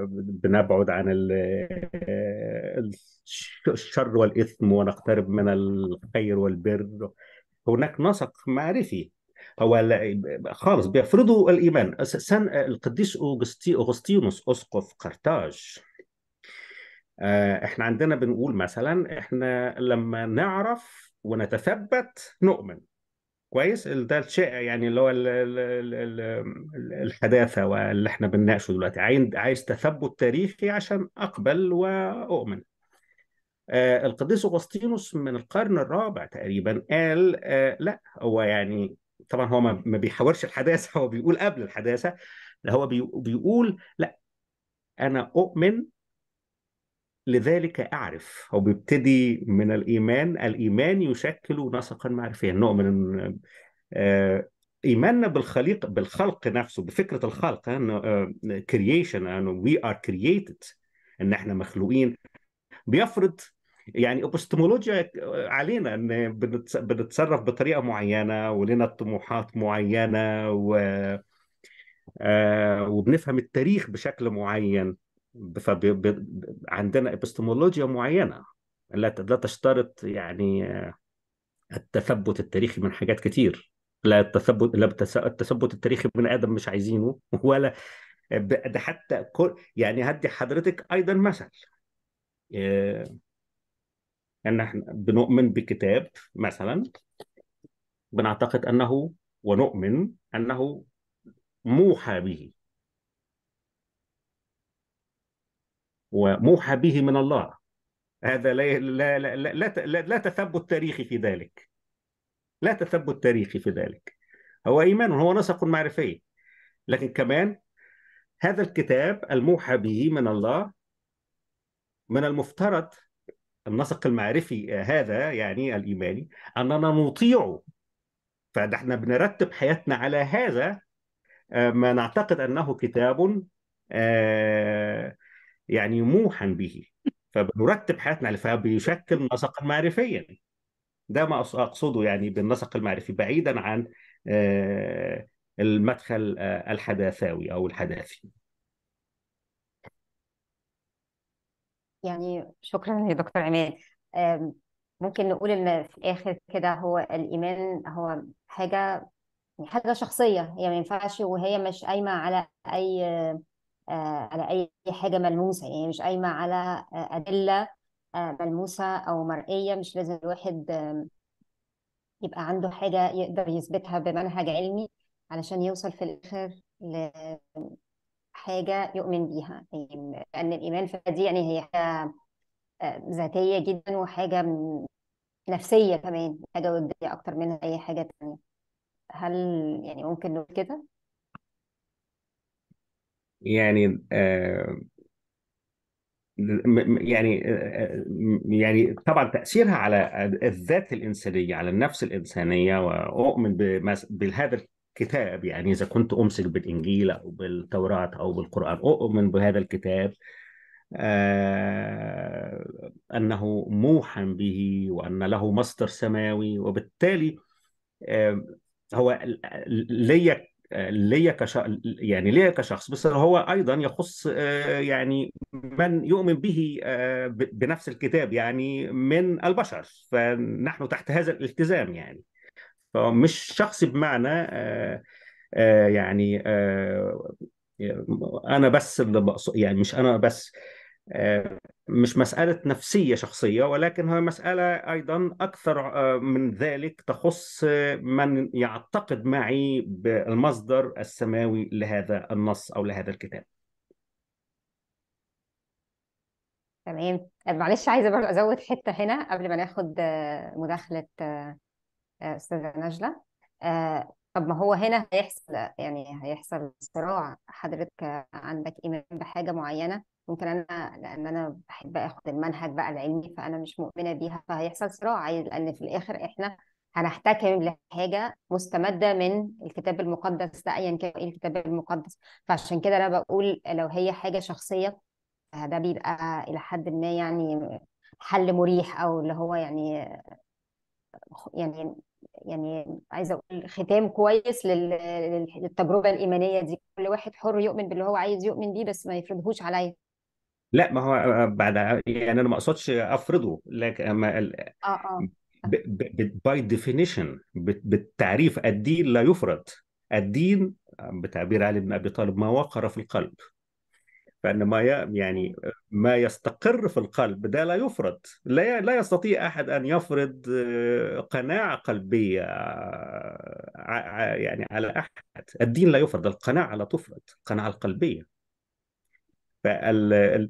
وبنبعد عن ال- الشر والإثم ونقترب من الخير والبر. هناك نسق معرفي. هو خالص بيفرضوا الإيمان. أساسا القديس أوغسطي أغسطينوس أسقف قرطاج. آه، إحنا عندنا بنقول مثلا إحنا لما نعرف ونتثبت نؤمن. كويس؟ ده الشيء يعني اللي هو ال- ال- ال- ال- الحداثة واللي إحنا بنناقشه دلوقتي. عايز تثبت تاريخي عشان أقبل وأؤمن. آه، القديس أغسطينوس من القرن الرابع تقريبا قال آه، لا هو يعني طبعا هو ما بيحاورش الحداثة هو بيقول قبل الحداثة هو بي- بيقول لا أنا أؤمن لذلك أعرف. هو بيبتدي من الإيمان الإيمان يشكل نسقا معرفيا. نؤمن آه، إيماننا بالخليق بالخلق نفسه بفكرة الخلق أنه creation we are created أن إحنا مخلوقين. بيفرض يعني ابستمولوجيا علينا إن بنتص- بنتصرف بطريقة معينة ولنا طموحات معينة و آه، وبنفهم التاريخ بشكل معين. فعندنا ابستمولوجيا معينة. لا لا تشترط يعني آه، التثبت التاريخي من حاجات كتير. لا التثبت لا التثبت التاريخي من آدم مش عايزينه. ولا ده حتى كل يعني هدي حضرتك أيضا مثل. أن إحنا بنؤمن بكتاب مثلا بنعتقد أنه ونؤمن أنه موحى به. وموحى به من الله. هذا لا لا لا لا, لا, لا, لا تثبت تاريخي في ذلك. لا تثبت تاريخي في ذلك. هو إيمان هو نسق معرفي. لكن كمان هذا الكتاب الموحى به من الله من المفترض النسق المعرفي هذا يعني الإيماني أننا نطيعه فنحن بنرتب حياتنا على هذا آه، ما نعتقد أنه كتاب آه، يعني موحى به. فبنرتب حياتنا فبيشكل نسقا معرفيا. ده ما أقصده يعني بالنسق المعرفي بعيدا عن آه، المدخل آه، الحداثاوي أو الحداثي. يعني شكرا يا دكتور عماد. ممكن نقول إن في الآخر كده هو الإيمان هو حاجة يعني حاجة شخصية هي ما ينفعش وهي مش قايمة على أي آه، على أي حاجة ملموسة يعني مش قايمة على أدلة آه، ملموسة أو مرئية. مش لازم الواحد يبقى عنده حاجة يقدر يثبتها بمنهج علمي علشان يوصل في الآخر لحاجه يؤمن بيها. يعني لأن الإيمان في دي يعني هي حاجة آه، ذاتية جدا وحاجة من- نفسية كمان حاجة وديه أكتر من أي حاجة تانية. هل يعني ممكن نقول كده؟ يعني آه، يعني آه، م- يعني طبعا تأثيرها على الذات الإنسانية على النفس الإنسانية وأؤمن بهذا الكتاب يعني إذا كنت أمسك بالإنجيل أو بالتوراة أو بالقرآن أؤمن بهذا الكتاب آه، أنه موحى به وأن له مصدر سماوي وبالتالي آه، هو ليا ليا يعني ليا كشخص بس هو أيضا يخص آه، يعني من يؤمن به آه، بنفس الكتاب يعني من البشر فنحن تحت هذا الالتزام يعني. فمش شخصي بمعنى آه، آه، يعني آه، أنا بس اللي بقصد يعني مش أنا بس مش مسألة نفسية شخصية ولكن هي مسألة أيضا أكثر من ذلك تخص من يعتقد معي بالمصدر السماوي لهذا النص أو لهذا الكتاب. تمام. معلش عايزة برضه أزود حتة هنا قبل ما ناخد آه، أستاذة نجلة. آه، طب ما هو هنا هيحصل يعني هيحصل صراع. حضرتك عندك إيمان بحاجة معينة؟ ممكن أنا لأن أنا بحب آخد المنهج بقى العلمي فأنا مش مؤمنة بيها فهيحصل صراع لأن في الآخر إحنا هنحتكم لحاجة مستمدة من الكتاب المقدس ده ايا كان إيه الكتاب المقدس. فعشان كده أنا بقول لو هي حاجة شخصية ده بيبقى إلى حد ما يعني حل مريح أو اللي هو يعني يعني يعني عايزة أقول ختام كويس لل- لل- للتجربة الإيمانية دي. كل واحد حر يؤمن باللي هو عايز يؤمن بيه بس ما يفرضهوش عليا. لا ما هو بعد يعني أنا ما أقصدش أفرضه لكن اما آه آه. by definition بالتعريف الدين لا يفرض. الدين بتعبير علي بن أبي طالب ما وقر في القلب. فان ما يعني ما يستقر في القلب ده لا يفرض. لا لا يستطيع أحد أن يفرض آه، قناعة قلبية آه، يعني على أحد. الدين لا يفرض القناعة لا تفرض القناعة القلبية. فال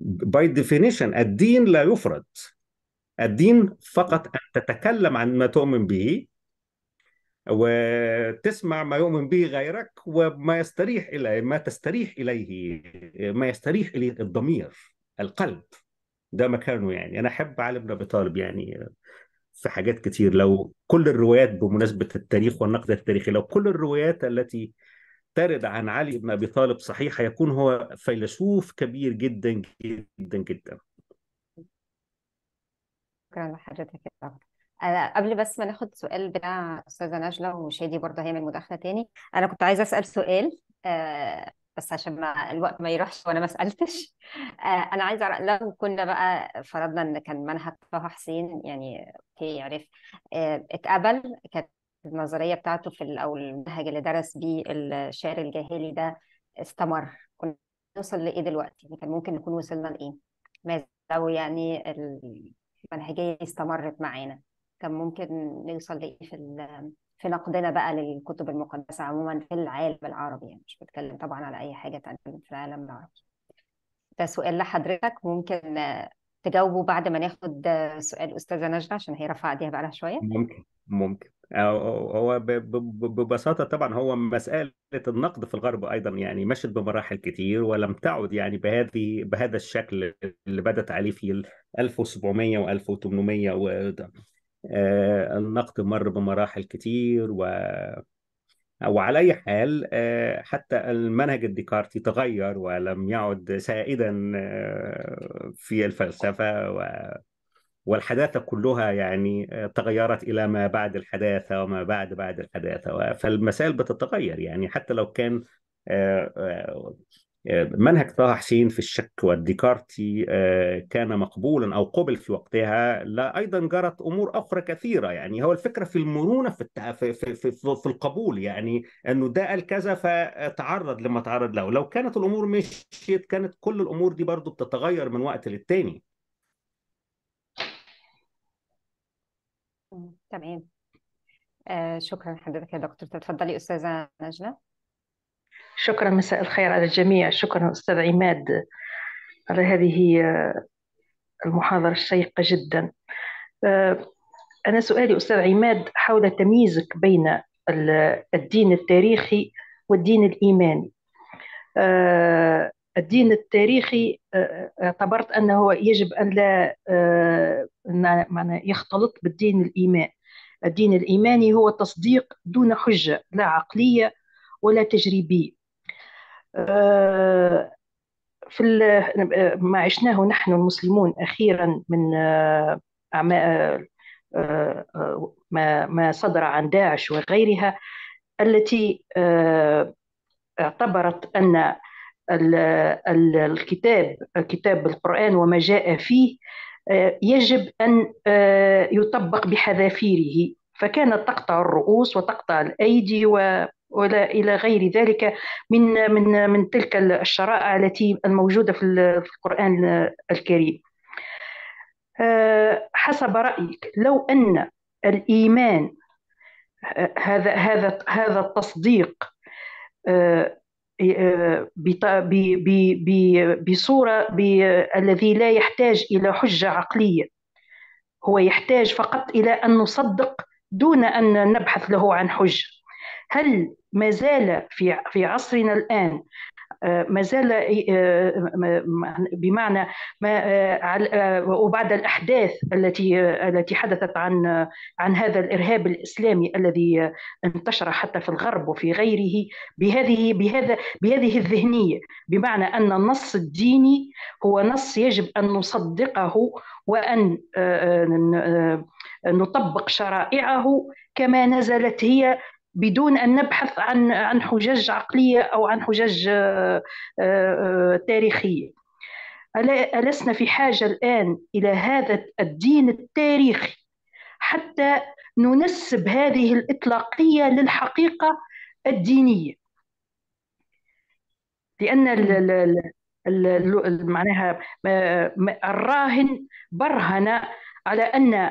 by definition الدين لا يفرض. الدين فقط أن تتكلم عن ما تؤمن به وتسمع ما يؤمن به غيرك وما يستريح إليه ما تستريح إليه ما يستريح إليه الضمير القلب. ده مكانه يعني. أنا أحب علي بن أبي طالب يعني في حاجات كتير. لو كل الروايات بمناسبة التاريخ والنقد التاريخي لو كل الروايات التي ترد عن علي بن أبي طالب صحيحة يكون هو فيلسوف كبير جدا جدا جدا. شكرا لحضرتك يا دكتور. أنا قبل بس ما ناخد سؤال بتاع أستاذة نجلة وشادي برضه هيعمل مداخلة تاني أنا كنت عايزة أسأل سؤال آه بس عشان ما الوقت ما يروحش وأنا ما سألتش. آه أنا عايزة أعرف لو كنا بقى فرضنا إن كان منهج طه حسين يعني أوكي عرف آه اتقبل كانت النظرية بتاعته في أو المنهج اللي درس بيه الشعر الجاهلي ده استمر. كنا نوصل لإيه دلوقتي؟ يعني كان ممكن نكون وصلنا لإيه؟ ماذا لو يعني المنهجية استمرت معانا؟ كان ممكن نوصل لإيه في في نقدنا بقى للكتب المقدسة عموما في العالم العربي يعني مش بتكلم طبعا على أي حاجة تانية في العالم العربي ده سؤال لحضرتك ممكن تجاوبه بعد ما ناخد سؤال أستاذة نجله عشان هي رفع ايديها بقى شوية ممكن ممكن هو ببساطة طبعا هو مسألة النقد في الغرب أيضا يعني مشت بمراحل كتير ولم تعد يعني بهذه بهذا الشكل اللي بدت عليه في ال 1700 و 1800 وده. آه، النقد مر بمراحل كتير و وعلى أي حال آه، حتى المنهج الديكارتي تغير ولم يعد سائدا آه، في الفلسفة و والحداثة كلها يعني آه، تغيرت إلى ما بعد الحداثة وما بعد بعد الحداثة فالمسائل بتتغير يعني حتى لو كان آه، آه، آه، منهج طه حسين في الشك والديكارتي آه، كان مقبولا أو قبل في وقتها. لا أيضا جرت أمور أخرى كثيرة. يعني هو الفكرة في المرونة في. في في في, في القبول. يعني أنه ده قال كذا فتعرض لما تعرض له. لو كانت الأمور مشيت كانت كل الأمور دي برضو بتتغير من وقت للتاني. تمام. آه شكرا لحضرتك يا دكتور. تتفضلي أستاذة نجلة. شكرا مساء الخير على الجميع. شكرا أستاذ عماد على هذه آه، المحاضرة الشيقة جدا. آه، أنا سؤالي أستاذ عماد حول تمييزك بين ال- الدين التاريخي والدين الإيماني. آه، الدين التاريخي اعتبرت أنه يجب أن لا يختلط بالدين الإيمان. الدين الإيماني هو تصديق دون حجة لا عقلية ولا تجريبية. في ال- ما عشناه نحن المسلمون أخيرا من آه، آه، آه، ما ما صدر عن داعش وغيرها التي آه، اعتبرت ال- الكتاب كتاب القرآن وما جاء فيه آه، يجب آه، يطبق بحذافيره فكانت تقطع الرؤوس وتقطع الأيدي و ولا إلى غير ذلك من من من تلك الشرائع التي الموجودة في ال- في القرآن الكريم. آه، حسب رأيك لو أن الإيمان آه، هذا هذا هذا التصديق آه، آه، بط- ب- ب- ب- بصورة ب- الذي لا يحتاج إلى حجة عقلية هو يحتاج فقط إلى أن نصدق دون أن نبحث له عن حجة هل ما زال في في عصرنا الآن ما زال بمعنى ما وبعد الأحداث التي التي حدثت عن عن هذا الإرهاب الإسلامي الذي انتشر حتى في الغرب وفي غيره بهذه بهذا بهذه الذهنية بمعنى أن النص الديني هو نص يجب أن نصدقه وأن نطبق شرائعه كما نزلت هي بدون أن نبحث عن عن حجج عقلية أو عن حجج تاريخية. ألسنا في حاجة الآن إلى هذا الدين التاريخي حتى ننسب هذه الإطلاقية للحقيقة الدينية. لأن معناها الراهن برهن على أن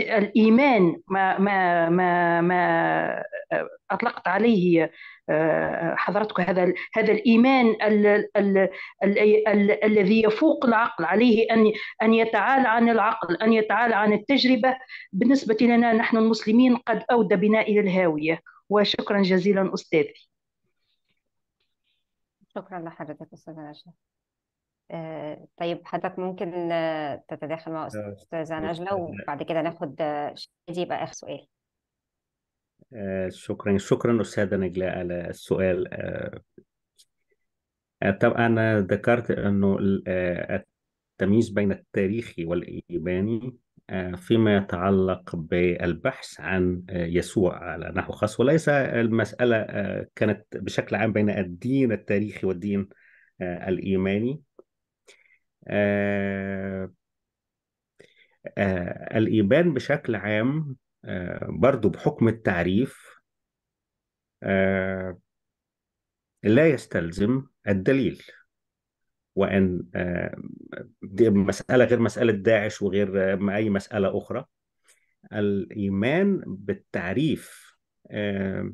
الإيمان ما ما ما ما أطلقت عليه حضرتك هذا هذا الإيمان الذي يفوق العقل عليه ان أن يتعالى عن العقل أن يتعالى عن التجربة. بالنسبة لنا نحن المسلمين قد أودى بنا إلى الهاوية. وشكرا جزيلا أستاذي. شكرا لحضرتك استاذه نجله آه، طيب حضرتك ممكن آه، تتداخل مع أستاذة نجلة وبعد كده ناخد آه، شادي يبقى آخر سؤال. شكرا شكرا أستاذة نجلة على السؤال. طبعا ذكرت أنه التمييز بين التاريخي والإيماني فيما يتعلق بالبحث عن يسوع على نحو خاص وليس المسألة كانت بشكل عام بين الدين التاريخي والدين الإيماني. آه آه الإيمان بشكل عام آه برضو بحكم التعريف آه لا يستلزم الدليل. وأن آه دي مسألة غير مسألة داعش وغير آه أي مسألة أخرى. الإيمان بالتعريف آه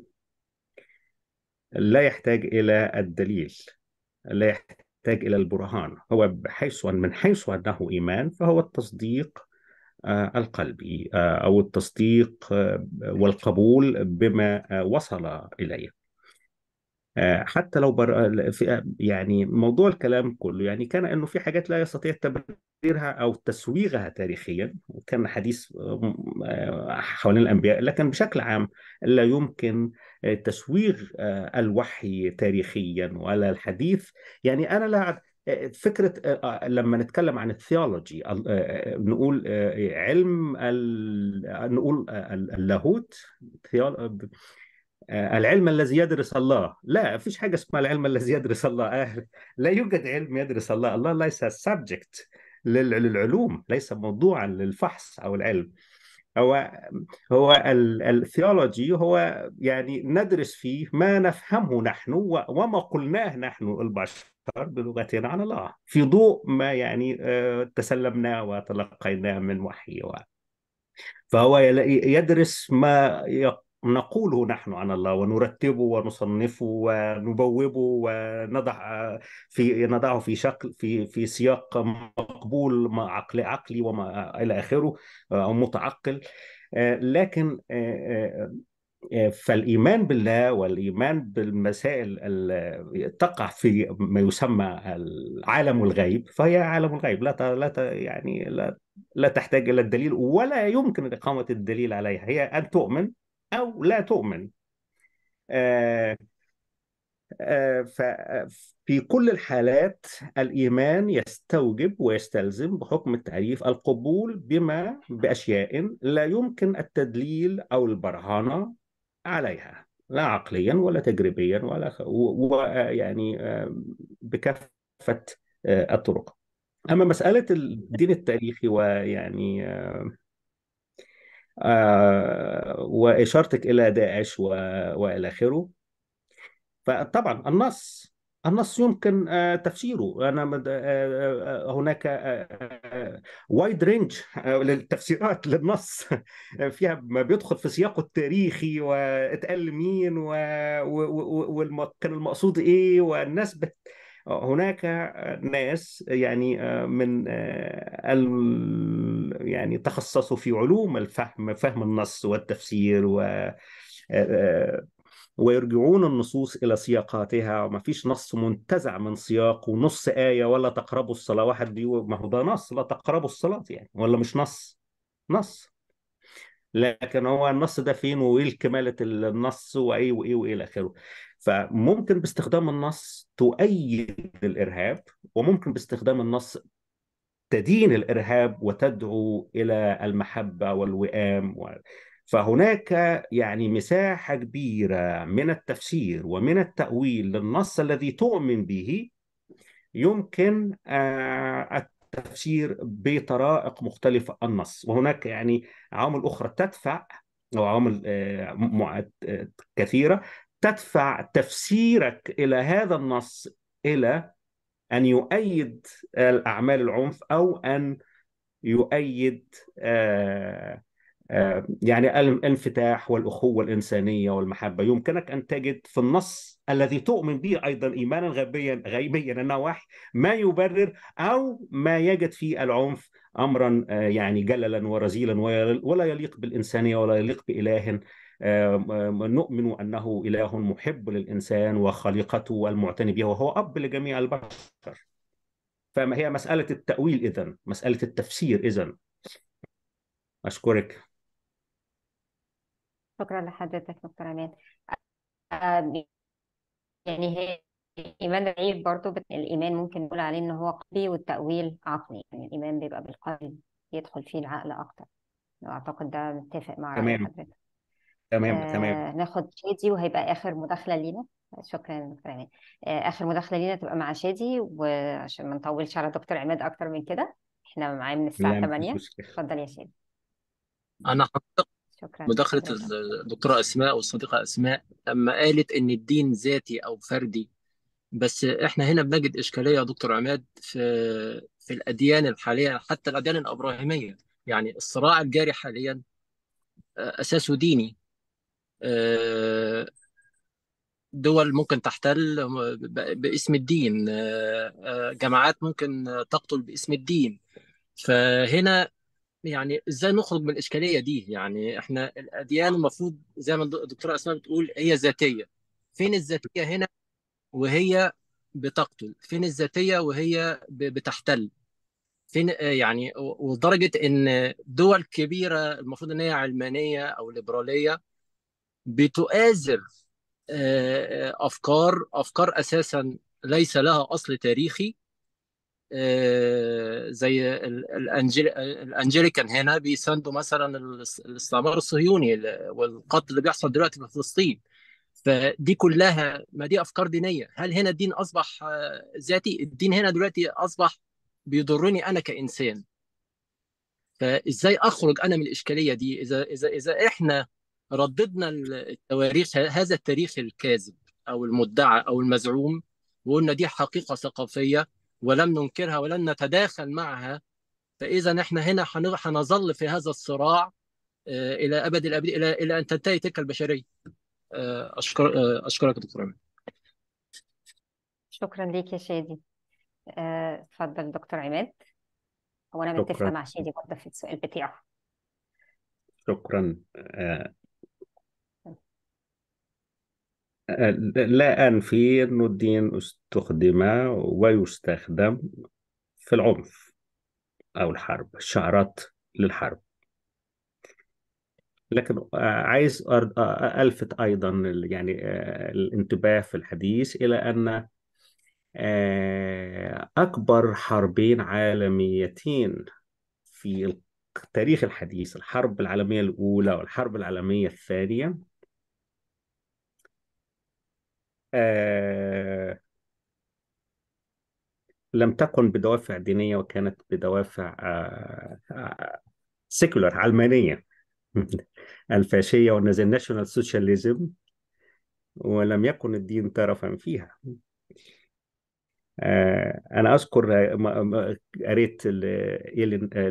لا يحتاج إلى الدليل لا يحتاج يحتاج إلى البرهان. هو بحيث من حيث أنه إيمان فهو التصديق القلبي أو التصديق والقبول بما وصل إليه. حتى لو بر... يعني موضوع الكلام كله يعني كان إنه في حاجات لا يستطيع تبريرها أو تسويغها تاريخيا وكان حديث حوالين الأنبياء لكن بشكل عام لا يمكن تسويغ الوحي تاريخيا ولا الحديث. يعني أنا لا فكرة لما نتكلم عن الثيولوجي نقول علم نقول اللاهوت العلم الذي يدرس الله. لا فيش حاجة اسمها العلم الذي يدرس الله. لا يوجد علم يدرس الله. الله ليس subject للعلوم ليس موضوعا للفحص أو العلم. هو هو ال theology هو يعني ندرس فيه ما نفهمه نحن وما قلناه نحن البشر بلغتنا عن الله في ضوء ما يعني تسلمناه وتلقيناه من وحي فهو يدرس ما نقوله نحن عن الله ونرتبه ونصنفه ونبوبه ونضع في نضعه في شكل في في سياق مقبول مع عقل عقلي وما إلى آخره أو متعقل. لكن فالإيمان بالله والإيمان بالمسائل تقع في ما يسمى العالم الغيب. فهي عالم الغيب لا لا يعني لا لا تحتاج إلى الدليل ولا يمكن إقامة الدليل عليها. هي أن تؤمن أو لا تؤمن. آه آه ففي كل الحالات الإيمان يستوجب ويستلزم بحكم التعريف القبول بما بأشياء لا يمكن التدليل أو البرهنة عليها لا عقليا ولا تجريبيا ولا ويعني بكافة الطرق. أما مسألة الدين التاريخي ويعني آه وإشارتك إلى داعش. وإلى آخره فطبعا النص النص يمكن آه تفسيره أنا آه هناك وايد رينج للتفسيرات للنص فيها ما بيدخل في سياقه التاريخي واتقال مين. وكان المقصود إيه والناس بت... هناك ناس يعني من يعني تخصصوا في علوم الفهم فهم النص والتفسير و ويرجعون النصوص إلى سياقاتها. وما فيش نص منتزع من سياق ونص آية ولا تقربوا الصلاة. واحد بيقول ما هو ده نص لا تقربوا الصلاة يعني ولا مش نص؟ نص. لكن هو النص ده فين؟ وإيه كمالة النص؟ وإيه وإيه وإيه إلى اخره فممكن باستخدام النص تؤيد الإرهاب وممكن باستخدام النص تدين الإرهاب وتدعو إلى المحبة والوئام و... فهناك يعني مساحة كبيرة من التفسير ومن التأويل للنص الذي تؤمن به. يمكن آه التفسير بطرائق مختلفه النص. وهناك يعني عوامل أخرى تدفع أو عوامل مع- آه، كثيرة. تدفع تفسيرك إلى هذا النص إلى أن يؤيد الأعمال العنف أو أن يؤيد آه، آه، يعني الانفتاح والأخوة الإنسانية والمحبة. يمكنك أن تجد في النص الذي تؤمن به أيضا ايمانا غيبيا غيبيا انه وحي ما يبرر أو ما يجد في العنف امرا آه، يعني جللا ورزيلا ولا يليق بالإنسانية ولا يليق بإله. نؤمن أنه إله محب للإنسان وخليقته المعتني به وهو أب لجميع البشر. فما هي مسألة التأويل اذا مسألة التفسير اذا أشكرك. شكرا لحضرتك دكتور عماد. آه، يعني هي الإيمان الغريب برضو بت- الإيمان ممكن نقول عليه إن هو قلبي والتأويل عقلي. يعني الإيمان بيبقى بالقلب يدخل فيه العقل أكتر. أعتقد ده متفق مع تمام. حضرتك. تمام تمام. آه ناخد شادي وهيبقى آخر مداخلة لينا. شكرا دكتور عماد آه آخر مداخلة لينا تبقى مع شادي وعشان ما نطولش على دكتور عماد أكتر من كده. إحنا معاه من الساعة لا مفيش 8 مشكلة. اتفضل يا شادي. أنا حقيقة شكرا مداخلة الدكتورة أسماء والصديقة أسماء لما قالت إن الدين ذاتي أو فردي بس إحنا هنا بنجد إشكالية يا دكتور عماد في في الأديان الحالية حتى الأديان الإبراهيمية. يعني الصراع الجاري حاليا آه، أساسه ديني. دول ممكن تحتل باسم الدين. آه، آه، جماعات ممكن تقتل باسم الدين. فهنا يعني إزاي نخرج من الإشكالية دي؟ يعني إحنا الأديان المفروض زي ما الدكتورة أسماء بتقول هي ذاتيه فين الذاتية هنا؟ وهي بتقتل. فين الذاتية؟ وهي بتحتل. فين آه، يعني ولدرجة إن دول كبيرة المفروض إن هي علمانية أو ليبرالية بتؤازر آه، أفكار أفكار أساسا ليس لها أصل تاريخي آه، زي. الأنجليكان هنا بيساندوا مثلا الاس- الاستعمار الصهيوني ال- والقتل اللي بيحصل دلوقتي في فلسطين. فدي كلها ما دي أفكار دينية. هل هنا الدين أصبح آه، ذاتي؟ الدين هنا دلوقتي أصبح بيضرني أنا كإنسان. فإزاي أخرج أنا من الإشكالية دي؟ إذا إذا إذا إحنا رددنا التواريخ هذا التاريخ الكاذب أو المدعى أو المزعوم وقلنا دي حقيقة ثقافية ولم ننكرها ولن نتداخل معها. فإذا إحنا هنا هن- هنظل في هذا الصراع آه، إلى أبد الابد إلى إلى أن تنتهي تلك البشرية. آه، اشكر آه، أشكرك يا دكتور عماد شكرا ليك يا شادي. اتفضل دكتور عماد. متفقة شكرا. مع شادي برضه في السؤال بتاعه. شكرا آه، آه، لا أنفي أن الدين أستخدم ويستخدم في العنف أو الحرب شعارات للحرب. لكن عايز ألفت أيضا يعني آه، الانتباه في الحديث إلى أن آه، أكبر حربين عالميتين في التاريخ الحديث الحرب العالمية الأولى والحرب العالمية الثانية آه، لم تكن بدوافع دينية وكانت بدوافع secular علمانية. الفاشية وال National Socialism ولم يكن الدين طرفا فيها. آه، أنا أذكر آه، قريت آه،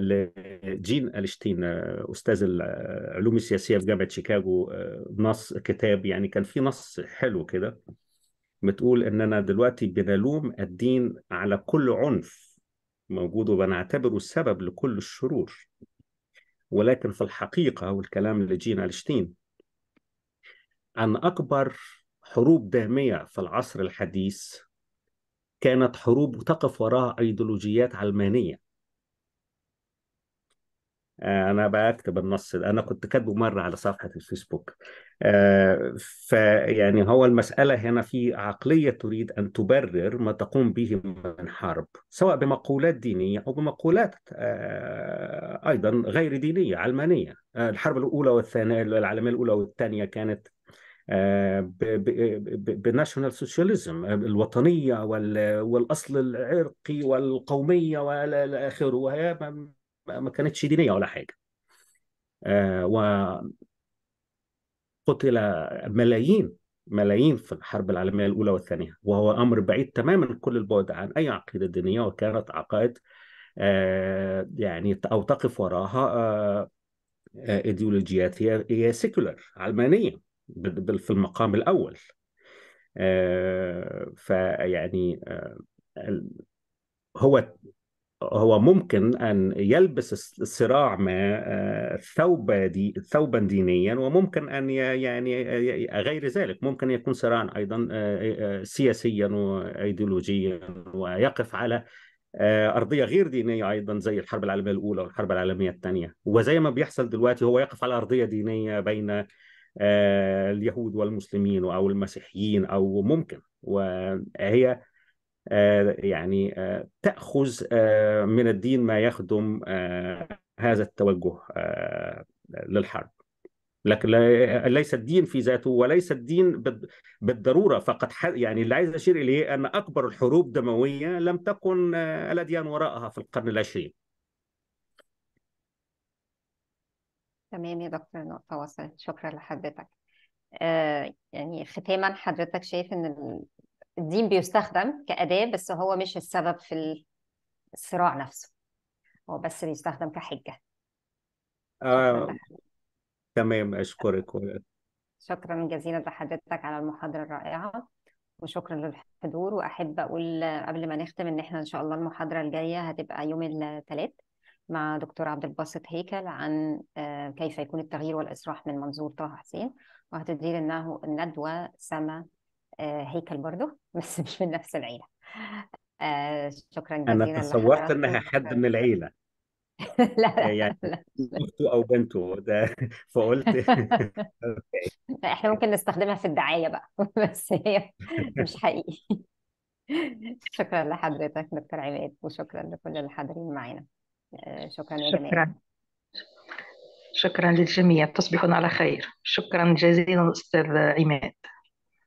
لجين ألشتين آه، أستاذ العلوم السياسية في جامعة شيكاغو آه، نص كتاب يعني كان في نص حلو كده. بتقول إننا دلوقتي بنلوم الدين على كل عنف موجود وبنعتبره السبب لكل الشرور. ولكن في الحقيقة والكلام لجين ألشتين أن أكبر حروب دامية في العصر الحديث كانت حروب تقف وراها أيديولوجيات علمانية. آه، أنا بكتب النص ده. أنا كنت كاتبه مرة على صفحة الفيسبوك. آه، فيعني هو المسألة هنا في عقلية تريد أن تبرر ما تقوم به من حرب سواء بمقولات دينية أو بمقولات آه، أيضا غير دينية علمانية. الحرب الأولى والثانية العالمية الأولى والثانية كانت بالناشونال سوشياليزم الوطنية والأصل العرقي والقومية والى آخره. وهي ما كانتش دينية ولا حاجة. وقتل ملايين ملايين في الحرب العالمية الأولى والثانية وهو أمر بعيد تماما كل البعد عن أي عقيدة دينية وكانت عقائد يعني أو تقف وراها إيديولوجيات هي هي سيكولر علمانية في المقام الأول. فيعني هو هو ممكن أن يلبس الصراع ما ثوب دي ثوبا دينيا وممكن أن يعني غير ذلك. ممكن يكون صراعا أيضا سياسيا وايديولوجيا ويقف على أرضية غير دينية أيضا زي الحرب العالمية الأولى والحرب العالمية الثانية. وزي ما بيحصل دلوقتي هو يقف على أرضية دينية بين اليهود والمسلمين أو المسيحيين أو ممكن. وهي يعني تأخذ من الدين ما يخدم هذا التوجه للحرب. لكن ليس الدين في ذاته وليس الدين بالضرورة فقط. يعني اللي عايز أشير إليه أن أكبر الحروب دمويه لم تكن الأديان وراءها في القرن العشرين. تمام يا دكتور نقطة وصلت. شكرا لحضرتك. آه يعني ختاما حضرتك شايف إن الدين بيستخدم كأداة بس هو مش السبب في الصراع نفسه. هو بس بيستخدم كحجة. آه تمام أشكرك. شكرا جزيلا لحضرتك على المحاضرة الرائعة وشكرا للحضور. وأحب أقول قبل ما نختم إن إحنا إن شاء الله المحاضرة الجاية هتبقى يوم الثلاث مع دكتور عبد الباسط هيكل عن كيف يكون التغيير والإصلاح من منظور طه حسين. وهتدير الندوة سما هيكل برضه بس مش من نفس العيلة. شكرا جزيلا أنا تصورت إنها حد من العيلة. لا لا يعني لا أخته أو بنته ده فقلت لا إحنا ممكن نستخدمها في الدعاية بقى بس هي مش حقيقي. شكرا لحضرتك دكتور عماد وشكرا لكل الحاضرين معانا. آه، شكرا يا جماعة. شكرا. شكرا للجميع تصبحون على خير. شكرا جزيلا أستاذ عماد.